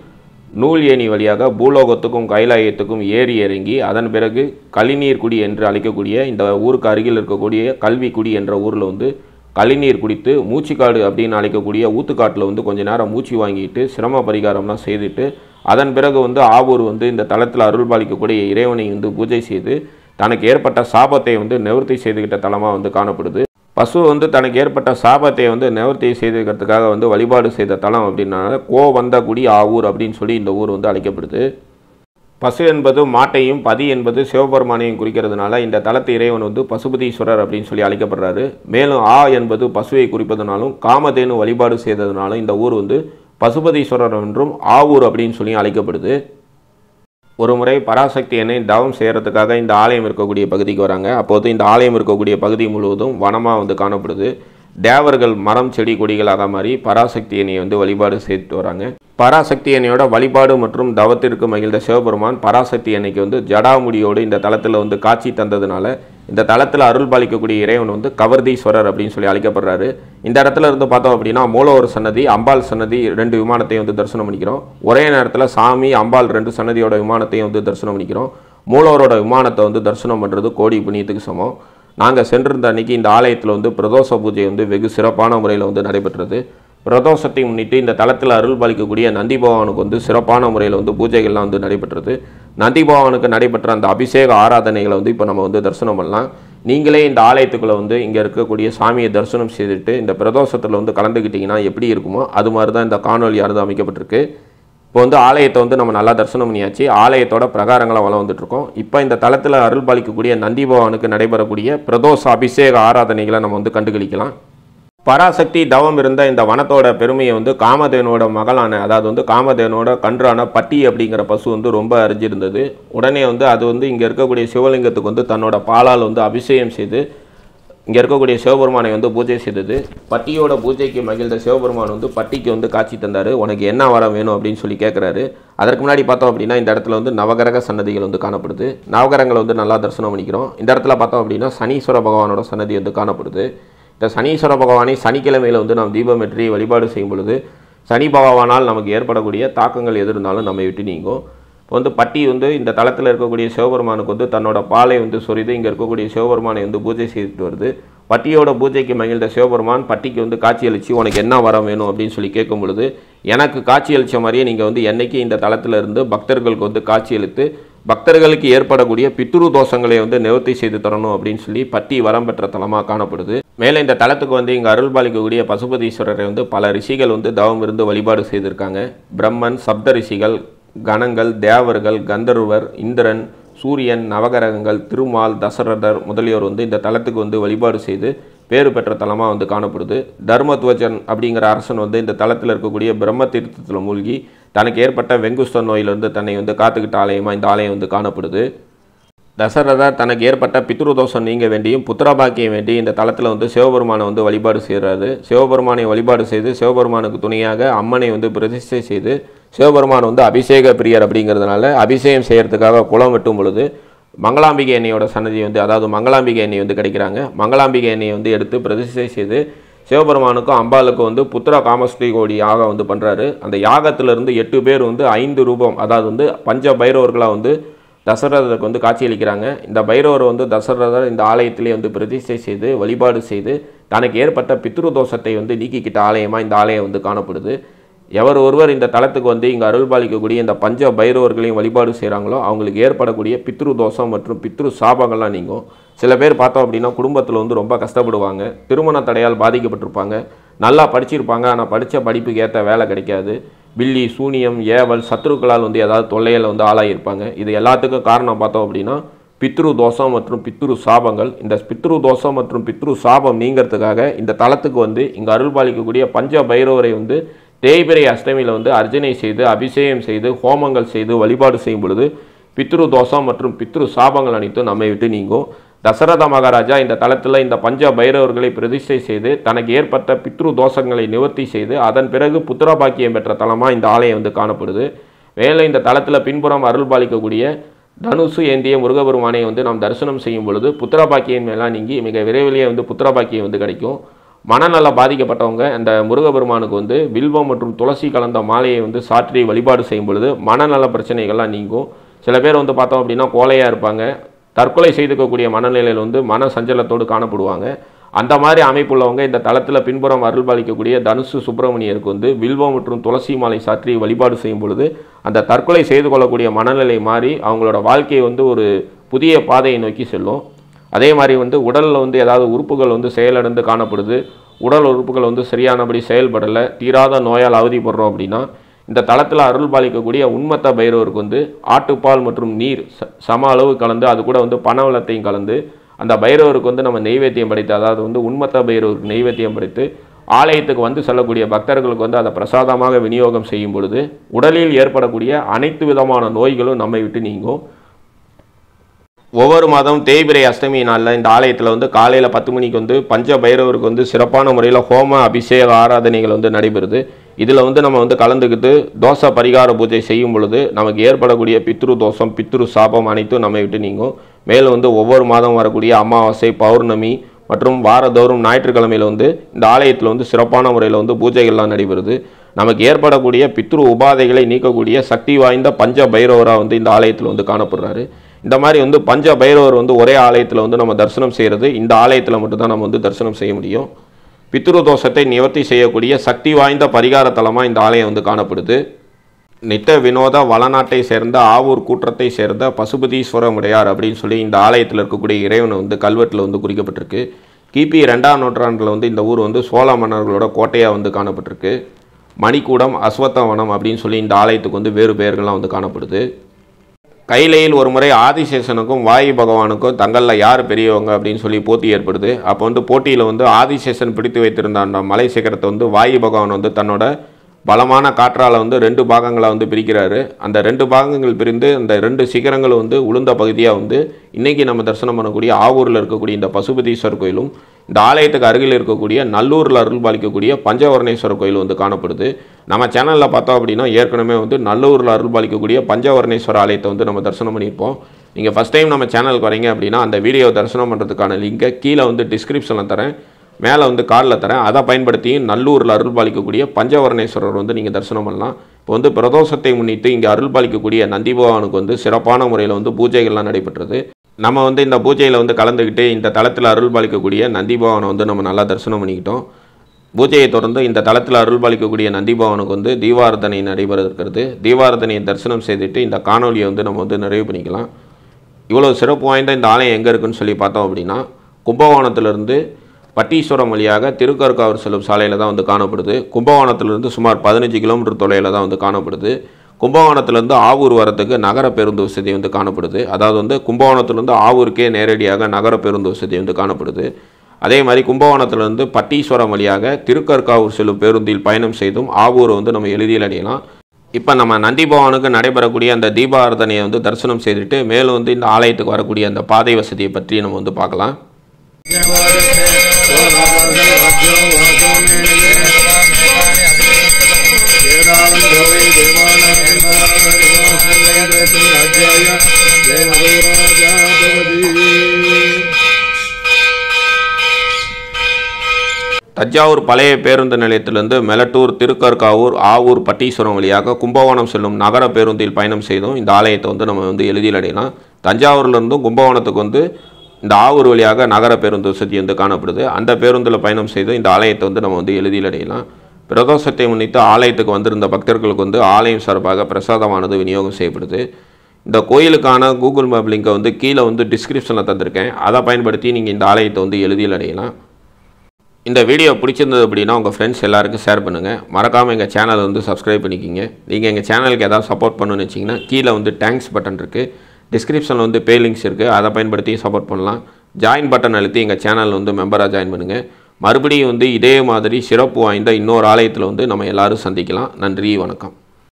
நூல் ஏணி வழியாக பூலோகத்துக்கும் கைலாயத்துக்கும் ஏறி இறங்கி அதன் பிறகு கலிநீர் குடி என்று அழைக்கக்கூடிய இந்த ஊருக்கு அருகில் இருக்கக்கூடிய கல்விக்குடி என்ற ஊரில் வந்து கழிநீர் குடித்து மூச்சுக்காடு அப்படின்னு அழைக்கக்கூடிய ஊத்துக்காட்டில் வந்து கொஞ்ச நேரம் மூச்சு வாங்கிட்டு சிரம பரிகாரம்லாம் செய்துட்டு அதன் பிறகு வந்து ஆவூர் வந்து இந்த தளத்தில் அருள்பாலிக்கக்கூடிய இறைவனை வந்து பூஜை செய்து தனக்கு ஏற்பட்ட சாபத்தை வந்து நிவர்த்தி செய்துகிட்ட தலமாக வந்து காணப்படுது. பசு வந்து தனக்கு ஏற்பட்ட சாபத்தை வந்து நிவர்த்தி செய்துக்கிறதுக்காக வந்து வழிபாடு செய்த தலம் அப்படின்னால கோ வந்த குடி ஆவூர் அப்படின்னு சொல்லி இந்த ஊர் வந்து அழைக்கப்படுது. பசு என்பது மாட்டையும் பதி என்பது சிவபெருமானையும் குறிக்கிறதுனால இந்த தலத்து இறைவன் வந்து பசுபதீஸ்வரர் அப்படின்னு சொல்லி அழைக்கப்படுறாரு. மேலும் ஆ என்பது பசுவை குறிப்பதனாலும் காமதேனு வழிபாடு செய்ததுனாலும் இந்த ஊர் வந்து பசுபதீஸ்வரர் என்றும் ஆவூர் அப்படின்னு சொல்லி அழைக்கப்படுது. ஒரு முறை பராசக்தி என்னை தவம் செய்கிறதுக்காக இந்த ஆலயம் இருக்கக்கூடிய பகுதிக்கு வராங்க. அப்போது இந்த ஆலயம் இருக்கக்கூடிய பகுதி முழுவதும் வனமாக வந்து காணப்படுது. தேவர்கள் மரம் செடி கொடிகளாக மாதிரி பராசக்தி எண்ணியை வந்து வழிபாடு செய்துட்டு வராங்க. பராசக்தி எண்ணையோட வழிபாடு மற்றும் தவத்திற்கு மகிழ்ந்த சிவபெருமான் பராசக்தி எண்ணைக்கு வந்து ஜடாமுடியோடு இந்த தளத்தில் வந்து காட்சி தந்ததுனால இந்த தளத்தில் அருள் பாலிக்கக்கூடிய இறைவன் வந்து கவர்தீஸ்வரர் அப்படின்னு சொல்லி அழைக்கப்படுறாரு. இந்த இடத்துல இருந்து பார்த்தோம் அப்படின்னா மூலவர் சன்னதி அம்பாள் சன்னதி ரெண்டு விமானத்தையும் வந்து தரிசனம் பண்ணிக்கிறோம். ஒரே நேரத்தில் சாமி அம்பாள் ரெண்டு சன்னதியோட விமானத்தையும் வந்து தரிசனம் பண்ணிக்கிறோம். மூலவரோட விமானத்தை வந்து தரிசனம் பண்ணுறது கோடி புண்ணியத்துக்கு சமம். நாங்கள் சென்றிருந்த அன்னைக்கு இந்த ஆலயத்தில் வந்து பிரதோஷ பூஜை வந்து வெகு சிறப்பான முறையில் வந்து நடைபெற்றது. பிரதோஷத்தை முன்னிட்டு இந்த தளத்தில் அருள் பாலிக்கக்கூடிய நந்தி பகவானுக்கு வந்து சிறப்பான முறையில் வந்து பூஜைகள்லாம் வந்து நடைபெற்றது. நந்தி பகவானுக்கு நடைபெற்ற அந்த அபிஷேக ஆராதனைகளை வந்து இப்போ நம்ம வந்து தரிசனம் பண்ணலாம். நீங்களே இந்த ஆலயத்துக்குள்ளே வந்து இங்கே இருக்கக்கூடிய சாமியை தரிசனம் செய்துட்டு இந்த பிரதோஷத்தில் வந்து கலந்துக்கிட்டிங்கன்னா எப்படி இருக்குமோ அது மாதிரி தான் இந்த காணொலியானது அமைக்கப்பட்டிருக்கு. இப்போ வந்து ஆலயத்தை வந்து நம்ம நல்லா தரிசனம் பண்ணியாச்சு. ஆலயத்தோட பிரகாரங்களை வளம் வந்துட்டுருக்கோம். இப்போ இந்த தளத்தில் அருள் பாலிக்கக்கூடிய நந்தி பகவானுக்கு நடைபெறக்கூடிய பிரதோஷ அபிஷேக ஆராதனைகளை நம்ம வந்து கண்டுகளிக்கலாம். பராசக்தி தவம் இருந்த இந்த வனத்தோட பெருமையை வந்து காமதேனோட மகளான அதாவது வந்து காமதேனோட கன்றான பட்டி அப்படிங்கிற பசு வந்து ரொம்ப அறிஞ்சிருந்தது. உடனே வந்து அது வந்து இங்கே இருக்கக்கூடிய சிவலிங்கத்துக்கு வந்து தன்னோட பாலால் வந்து அபிஷேகம் செய்து இங்கே இருக்கக்கூடிய சிவபெருமானை வந்து பூஜை செய்தது. பட்டியோட பூஜைக்கு மகிழ்ந்த சிவபெருமான் வந்து பட்டிக்கு வந்து காட்சி தந்தார். உனக்கு என்ன வரம் வேணும் அப்படின்னு சொல்லி கேட்குறாரு அதற்கு முன்னாடி பார்த்தோம் அப்படின்னா இந்த இடத்துல வந்து நவகிரக சன்னதிகள் வந்து காணப்படுது. நவகிரகங்களை வந்து நல்லா தரிசனம் பண்ணிக்கிறோம். இந்த இடத்துல பார்த்தோம் அப்படின்னா சனீஸ்வர பகவானோட சன்னதி வந்து காணப்படுது. இந்த சனீஸ்வர பகவானை சனிக்கிழமையில் வந்து நாம் தீபமேற்றி வழிபாடு செய்யும் பொழுது சனி பகவானால் நமக்கு ஏற்படக்கூடிய தாக்கங்கள் எது இருந்தாலும் நம்மை விட்டு நீங்கும். இப்போ வந்து பட்டி வந்து இந்த தளத்தில் இருக்கக்கூடிய சிவபெருமானுக்கு வந்து தன்னோட பாலை வந்து சொரிது இங்கே இருக்கக்கூடிய சிவபெருமானை வந்து பூஜை செய்துட்டு வருது. பட்டியோட பூஜைக்கு மகிழ்ந்த சிவபெருமான் பட்டிக்கு வந்து காட்சியளித்து உனக்கு என்ன வரம் வேணும்? அப்படின்னு சொல்லி கேட்கும் பொழுது எனக்கு காட்சியளித்த மாதிரியே நீங்கள் வந்து என்னைக்கு இந்த தளத்தில் இருந்து பக்தர்களுக்கு வந்து காட்சியளித்து பக்தர்களுக்கு ஏற்படக்கூடிய பித்ரு தோஷங்களை வந்து நிவர்த்தி செய்து தரணும் அப்படின்னு சொல்லி பட்டி வரம் பெற்ற தலமாக காணப்படுது. மேலே இந்த தலத்துக்கு வந்து இங்கே அருள் பாலிக்கக்கூடிய பசுபதீஸ்வரரை வந்து பல ரிஷிகள் வந்து தவம் இருந்து வழிபாடு செய்திருக்காங்க. பிரம்மன் சப்த ரிஷிகள் கணங்கள் தேவர்கள் கந்தர்வர் இந்திரன் சூரியன் நவகரகங்கள் திருமால் தசரதர் முதலியோர் வந்து இந்த தலத்துக்கு வந்து வழிபாடு செய்து பேறு பெற்ற தலமாக வந்து காணப்படுது. தர்மத்வஜன் அப்படிங்கிற அரசன் வந்து இந்த தலத்தில் இருக்கக்கூடிய பிரம்ம தீர்த்தத்தில் மூழ்கி தனக்கு ஏற்பட்ட வெங்குஸ்த நோயிலிருந்து தன்னை வந்து காத்துக்கிட்ட ஆலயமாக இந்த ஆலயம் வந்து காணப்படுது. தசரதர் தனக்கு ஏற்பட்ட பித்ருதோஷம் நீங்க வேண்டியும் புத்திரபாக்கியம் வேண்டி இந்த தளத்தில் வந்து சிவபெருமானை வந்து வழிபாடு செய்கிறாரு சிவபெருமானை வழிபாடு செய்து சிவபெருமானுக்கு துணையாக அம்மனை வந்து பிரதிஷ்டை செய்து சிவபெருமான் வந்து அபிஷேக பிரியர் அப்படிங்கிறதுனால அபிஷேகம் செய்கிறதுக்காக குளம் வெட்டும் பொழுது மங்களாம்பிகை எண்ணெயோட சன்னதி வந்து அதாவது மங்களாம்பிகை எண்ணெய் வந்து கிடைக்கிறாங்க. மங்களாம்பிகை எண்ணெயை வந்து எடுத்து பிரதிஷ்டை செய்து சிவபெருமானுக்கும் அம்பாளுக்கும் வந்து புத்திர காமஸ்ரீ கோடி யாகம் வந்து பண்ணுறாரு அந்த யாகத்திலிருந்து எட்டு பேர் வந்து ஐந்து ரூபம் அதாவது வந்து பஞ்ச பைரவர்களாக வந்து தசரதருக்கு வந்து காட்சியளிக்கிறாங்க. இந்த பைரவர் வந்து தசரதர் இந்த ஆலயத்திலே வந்து பிரதிஷ்டை செய்து வழிபாடு செய்து தனக்கு ஏற்பட்ட பித்ரு தோஷத்தை வந்து நீக்கிக்கிட்ட ஆலயமாக இந்த ஆலயம் வந்து காணப்படுது. எவர் ஒருவர் இந்த தளத்துக்கு வந்து இங்கே அருள்பாலிக்கக்கூடிய இந்த பஞ்ச பைரவர்களையும் வழிபாடு செய்கிறாங்களோ அவங்களுக்கு ஏற்படக்கூடிய பித்ரு தோஷம் மற்றும் பித்ரு சாபங்கள்லாம் நீங்கும். சில பேர் பார்த்தோம் அப்படின்னா குடும்பத்தில் வந்து ரொம்ப கஷ்டப்படுவாங்க. திருமண தடையால் பாதிக்கப்பட்டிருப்பாங்க. நல்லா படிச்சிருப்பாங்க. ஆனால் படித்த படிப்புக்கு ஏற்ற வேலை கிடைக்காது. பில்லி சூனியம் ஏவல் சத்ருக்களால் வந்து ஏதாவது தொல்லையில் வந்து ஆளாகியிருப்பாங்க இது எல்லாத்துக்கும் காரணம் பார்த்தோம் அப்படின்னா பித்ரு தோஷம் மற்றும் பித்ரு சாபங்கள். இந்த பித்ரு தோஷம் மற்றும் பித்ரு சாபம் நீங்கிறதுக்காக இந்த தளத்துக்கு வந்து இங்கே அருள்பாலிக்கக்கூடிய பஞ்ச பைரவரை வந்து தேய்பிரை அஷ்டமியில் வந்து அர்ச்சனை செய்து அபிஷேகம் செய்து ஹோமங்கள் செய்து வழிபாடு செய்யும் பொழுது பித்ரு தோஷம் மற்றும் பித்ரு சாபங்கள் அனைத்தும் நம்மை விட்டு நீங்கும். தசரத மகாராஜா இந்த தளத்தில் இந்த பஞ்ச பைரவர்களை பிரதிஷ்டை செய்து தனக்கு ஏற்பட்ட பித்ரு தோஷங்களை நிவர்த்தி செய்து அதன் பிறகு புத்திரபாக்கியம் பெற்ற தலமாக இந்த ஆலயம் வந்து காணப்படுது. மேலே இந்த தளத்தில் பின்புறம் அருள் பாலிக்கக்கூடிய தனுசு ஏந்திய முருகபெருமானை வந்து நாம் தரிசனம் செய்யும் பொழுது புத்திரபாக்கியம் எல்லாம் நீங்கி மிக விரைவிலேயே வந்து புத்திரபாக்கியம் வந்து கிடைக்கும். மனநல பாதிக்கப்பட்டவங்க அந்த முருகபெருமானுக்கு வந்து வில்வம் மற்றும் துளசி கலந்த மாலையை வந்து சாற்றி வழிபாடு செய்யும் பொழுது மனநல பிரச்சனைகள்லாம் நீங்கும். சில பேர் வந்து பார்த்தோம் அப்படின்னா கோலையாக இருப்பாங்க. தற்கொலை செய்துக்கக்கூடிய மனநிலையில் வந்து மன சஞ்சலத்தோடு காணப்படுவாங்க. அந்த மாதிரி அமைப்புள்ளவங்க இந்த தளத்தில் பின்புறம் அருள் பாலிக்கக்கூடிய தனுசு சுப்பிரமணியருக்கு வந்து வில்வம் மற்றும் துளசி மாலை சாற்றி வழிபாடு செய்யும் பொழுது அந்த தற்கொலை செய்து கொள்ளக்கூடிய மனநிலை மாறி அவங்களோட வாழ்க்கையை வந்து ஒரு புதிய பாதையை நோக்கி செல்லும். அதே மாதிரி வந்து உடலில் வந்து ஏதாவது உறுப்புகள் வந்து செயலடைந்து காணப்படுது. உடல் உறுப்புகள் வந்து சரியானபடி செயல்படலை. தீராத நோயால் அவதிப்படுறோம் அப்படின்னா இந்த தளத்தில் அருள் பாலிக்கக்கூடிய உண்மத்த பைரவருக்கு வந்து ஆட்டுப்பால் மற்றும் நீர் ச- சம அளவு கலந்து அது கூட வந்து பனவளத்தையும் கலந்து அந்த பைரவருக்கு வந்து நம்ம நெய்வேத்தியம் படைத்து அதாவது வந்து உண்மத்த பைரவருக்கு நெய்வேத்தியம் படைத்து ஆலயத்துக்கு வந்து செல்லக்கூடிய பக்தர்களுக்கு வந்து அதை பிரசாதமாக விநியோகம் செய்யும் பொழுது உடலில் ஏற்படக்கூடிய அனைத்து விதமான நோய்களும் நம்மை விட்டு நீங்கும். ஒவ்வொரு மாதம் தேய்பிரை அஷ்டமி நாளில் இந்த ஆலயத்தில் வந்து காலையில் பத்து மணிக்கு வந்து பஞ்ச பைரவருக்கு வந்து சிறப்பான முறையில் ஹோம அபிஷேக ஆராதனைகள் வந்து நடைபெறுது. இதில் வந்து நம்ம வந்து கலந்துக்கிட்டு தோசை பரிகார பூஜை செய்யும் பொழுது நமக்கு ஏற்படக்கூடிய பித்ரு தோஷம் பித்ரு சாபம் அனைத்தும் நம்மை விட்டு நீங்கும். மேலும் வந்து ஒவ்வொரு மாதம் வரக்கூடிய அமாவாசை பௌர்ணமி மற்றும் வாரதோறும் ஞாயிற்றுக்கிழமையில் வந்து இந்த ஆலயத்தில் வந்து சிறப்பான முறையில் வந்து பூஜைகள்லாம் நடைபெறுது. நமக்கு ஏற்படக்கூடிய பித்ரு உபாதைகளை நீக்கக்கூடிய சக்தி வாய்ந்த பஞ்ச பைரவராக வந்து இந்த ஆலயத்தில் வந்து காணப்படுறாரு. இந்த மாதிரி வந்து பஞ்ச பைரவர் வந்து ஒரே ஆலயத்தில் வந்து நம்ம தரிசனம் செய்கிறது இந்த ஆலயத்தில் மட்டும்தான் நம்ம வந்து தரிசனம் செய்ய முடியும். பித்ரு தோஷத்தை நிவர்த்தி செய்யக்கூடிய சக்தி வாய்ந்த பரிகார தலமாக இந்த ஆலயம் வந்து காணப்படுது. நித்த வினோத வளநாட்டை சேர்ந்த ஆவூர் கூற்றத்தை சேர்ந்த பசுபதீஸ்வரமுடையார் அப்படின்னு சொல்லி இந்த ஆலயத்தில் இருக்கக்கூடிய இறைவனை வந்து கல்வெட்டில் வந்து குறிக்கப்பட்டிருக்கு. கிபி ரெண்டாம் நூற்றாண்டில் வந்து இந்த ஊர் வந்து சோழ மன்னர்களோட கோட்டையாக வந்து காணப்பட்டிருக்கு. மணிக்கூடம் அஸ்வத்தவனம் அப்படின்னு சொல்லி இந்த ஆலயத்துக்கு வந்து வேறு பெயர்கள்லாம் வந்து காணப்படுது. கைலையில் ஒரு முறை ஆதிசேஷனுக்கும் வாயு பகவானுக்கும் தங்களில் யார் பெரியவங்க அப்படின்னு சொல்லி போட்டி ஏற்படுது. அப்போ வந்து போட்டியில் வந்து ஆதிசேஷன் பிடித்து வைத்திருந்த அந்த மலை சிகரத்தை வந்து வாயு பகவான் வந்து தன்னோட பலமான காற்றால் வந்து ரெண்டு பாகங்களை வந்து பிரிக்கிறாரு. அந்த ரெண்டு பாகங்கள் பிரிந்து அந்த ரெண்டு சிகரங்கள் வந்து உளுந்த பகுதியாக வந்து இன்றைக்கி நம்ம தரிசனம் பண்ணக்கூடிய ஆவூரில் இருக்கக்கூடிய இந்த பசுபதீஸ்வரர் கோயிலும் இந்த ஆலயத்துக்கு அருகில் இருக்கக்கூடிய நல்லூரில் அருள் பாலிக்கக்கூடிய பஞ்சவர்ணேஸ்வரர் கோயில் வந்து காணப்படுது. நம்ம சேனலில் பார்த்தோம் அப்படின்னா ஏற்கனவே வந்து நல்லூரில் அருள் பாலிக்கக்கூடிய பஞ்சவர்ணேஸ்வர ஆலயத்தை வந்து நம்ம தரிசனம் பண்ணியிருப்போம். நீங்கள் ஃபஸ்ட் டைம் நம்ம சேனலுக்கு வரீங்க அப்படின்னா அந்த வீடியோ தரிசனம் பண்ணுறதுக்கான லிங்கை கீழே வந்து டிஸ்கிரிப்ஷனில் தரேன். மேலே வந்து கார்டில் தரேன். அதை பயன்படுத்தியும் நல்லூரில் அருள் பாலிக்கக்கூடிய பஞ்சவரணேஸ்வரர் வந்து நீங்கள் தரிசனம் பண்ணலாம். இப்போ வந்து பிரதோஷத்தை முன்னிட்டு இங்கே அருள் பாலிக்கக்கூடிய நந்தி பகவானுக்கு வந்து சிறப்பான முறையில் வந்து பூஜைகள்லாம் நடைபெற்றது. நம்ம வந்து இந்த பூஜையில் வந்து கலந்துக்கிட்டு இந்த தளத்தில் அருள் பாலிக்கக்கூடிய நந்தி பகவானை வந்து நம்ம நல்லா தரிசனம் பண்ணிக்கிட்டோம். பூஜையை தொடர்ந்து இந்த தளத்தில் அருள் பாலிக்கக்கூடிய நந்தி பவனுக்கு வந்து தீபாரதனை நடைபெற இருக்கிறது தீபாரதனையை தரிசனம் செய்துட்டு இந்த காணொலியை வந்து நம்ம வந்து நிறைவு பண்ணிக்கலாம். இவ்வளோ சிறப்பு வாய்ந்த இந்த ஆலயம் எங்கே இருக்குன்னு சொல்லி பார்த்தோம் அப்படின்னா கும்பகோணத்திலிருந்து பட்டீஸ்வரம் வழியாக திருக்கருக்காவூர் செல்லும் சாலையில் தான் வந்து காணப்படுது. கும்பகோணத்திலிருந்து சுமார் பதினஞ்சு கிலோமீட்டர் தொலைவில் தான் வந்து காணப்படுது. கும்பகோணத்திலேருந்து ஆவூர் வரத்துக்கு நகர பேருந்து வசதி வந்து காணப்படுது. அதாவது வந்து கும்பகோணத்திலேருந்து ஆவூருக்கே நேரடியாக நகர பேருந்து வசதி வந்து காணப்படுது. அதே மாதிரி கும்பகோணத்திலேருந்து பட்டீஸ்வரம் வழியாக திருக்கற்காவூர் செல்லும் பேருந்தில் பயணம் செய்தும் ஆவூரை வந்து நம்ம எளிதில் அடையலாம். இப்போ நம்ம நந்தி பவனுக்கு நடைபெறக்கூடிய அந்த தீபாரதனையை வந்து தரிசனம் செய்துட்டு மேலும் வந்து இந்த ஆலயத்துக்கு வரக்கூடிய அந்த பாதை வசதியை பற்றி நம்ம வந்து பார்க்கலாம். தஞ்சாவூர் பழைய பேருந்து நிலையத்திலிருந்து மெலட்டூர் திருக்கற்காவூர் ஆவூர் பட்டீஸ்வரம் வழியாக கும்பகோணம் செல்லும் நகர பேருந்தில் பயணம் செய்தும் இந்த ஆலயத்தை வந்து நம்ம வந்து எளிதில் அடையலாம். தஞ்சாவூர்லேருந்தும் கும்பகோணத்துக்கு வந்து இந்த ஆவூர் வழியாக நகர பேருந்து வசதி வந்து காணப்படுது. அந்த பேருந்தில் பயணம் செய்து இந்த ஆலயத்தை வந்து நம்ம வந்து எளிதில் அடையலாம். பிரதோஷத்தை முன்னிட்டு ஆலயத்துக்கு வந்திருந்த பக்தர்களுக்கு வந்து ஆலயம் சார்பாக பிரசாதமானது விநியோகம் செய்யப்படுது. இந்த கோயிலுக்கான கூகுள் மேப் லிங்கை வந்து கீழே வந்து டிஸ்கிரிப்ஷனில் தந்திருக்கேன். அதை பயன்படுத்தி நீங்கள் இந்த ஆலயத்தை வந்து எளிதில் அடையலாம். இந்த வீடியோ பிடிச்சிருந்தது அப்படின்னா உங்கள் ஃப்ரெண்ட்ஸ் எல்லாருக்கும் ஷேர் பண்ணுங்கள் மறக்காமல் எங்கள் சேனலை வந்து சப்ஸ்கிரைப் பண்ணிக்கிங்க. நீங்கள் எங்கள் சேனலுக்கு ஏதாவது சப்போர்ட் பண்ணணும்னு வச்சிங்கன்னா கீழே வந்து தேங்க்ஸ் பட்டன் இருக்குது டிஸ்கிரிப்ஷனில் வந்து பே லிங்க்ஸ் இருக்குது அதை பயன்படுத்தி சப்போர்ட் பண்ணலாம். ஜாயின் பட்டன் அழுத்தி எங்கள் சேனல் வந்து மெம்பராக ஜாயின் பண்ணுங்கள் மறுபடியும் வந்து இதே மாதிரி சிறப்பு வாய்ந்த இன்னொரு ஆலயத்தில் வந்து நம்ம எல்லாரும் சந்திக்கலாம். நன்றி வணக்கம்.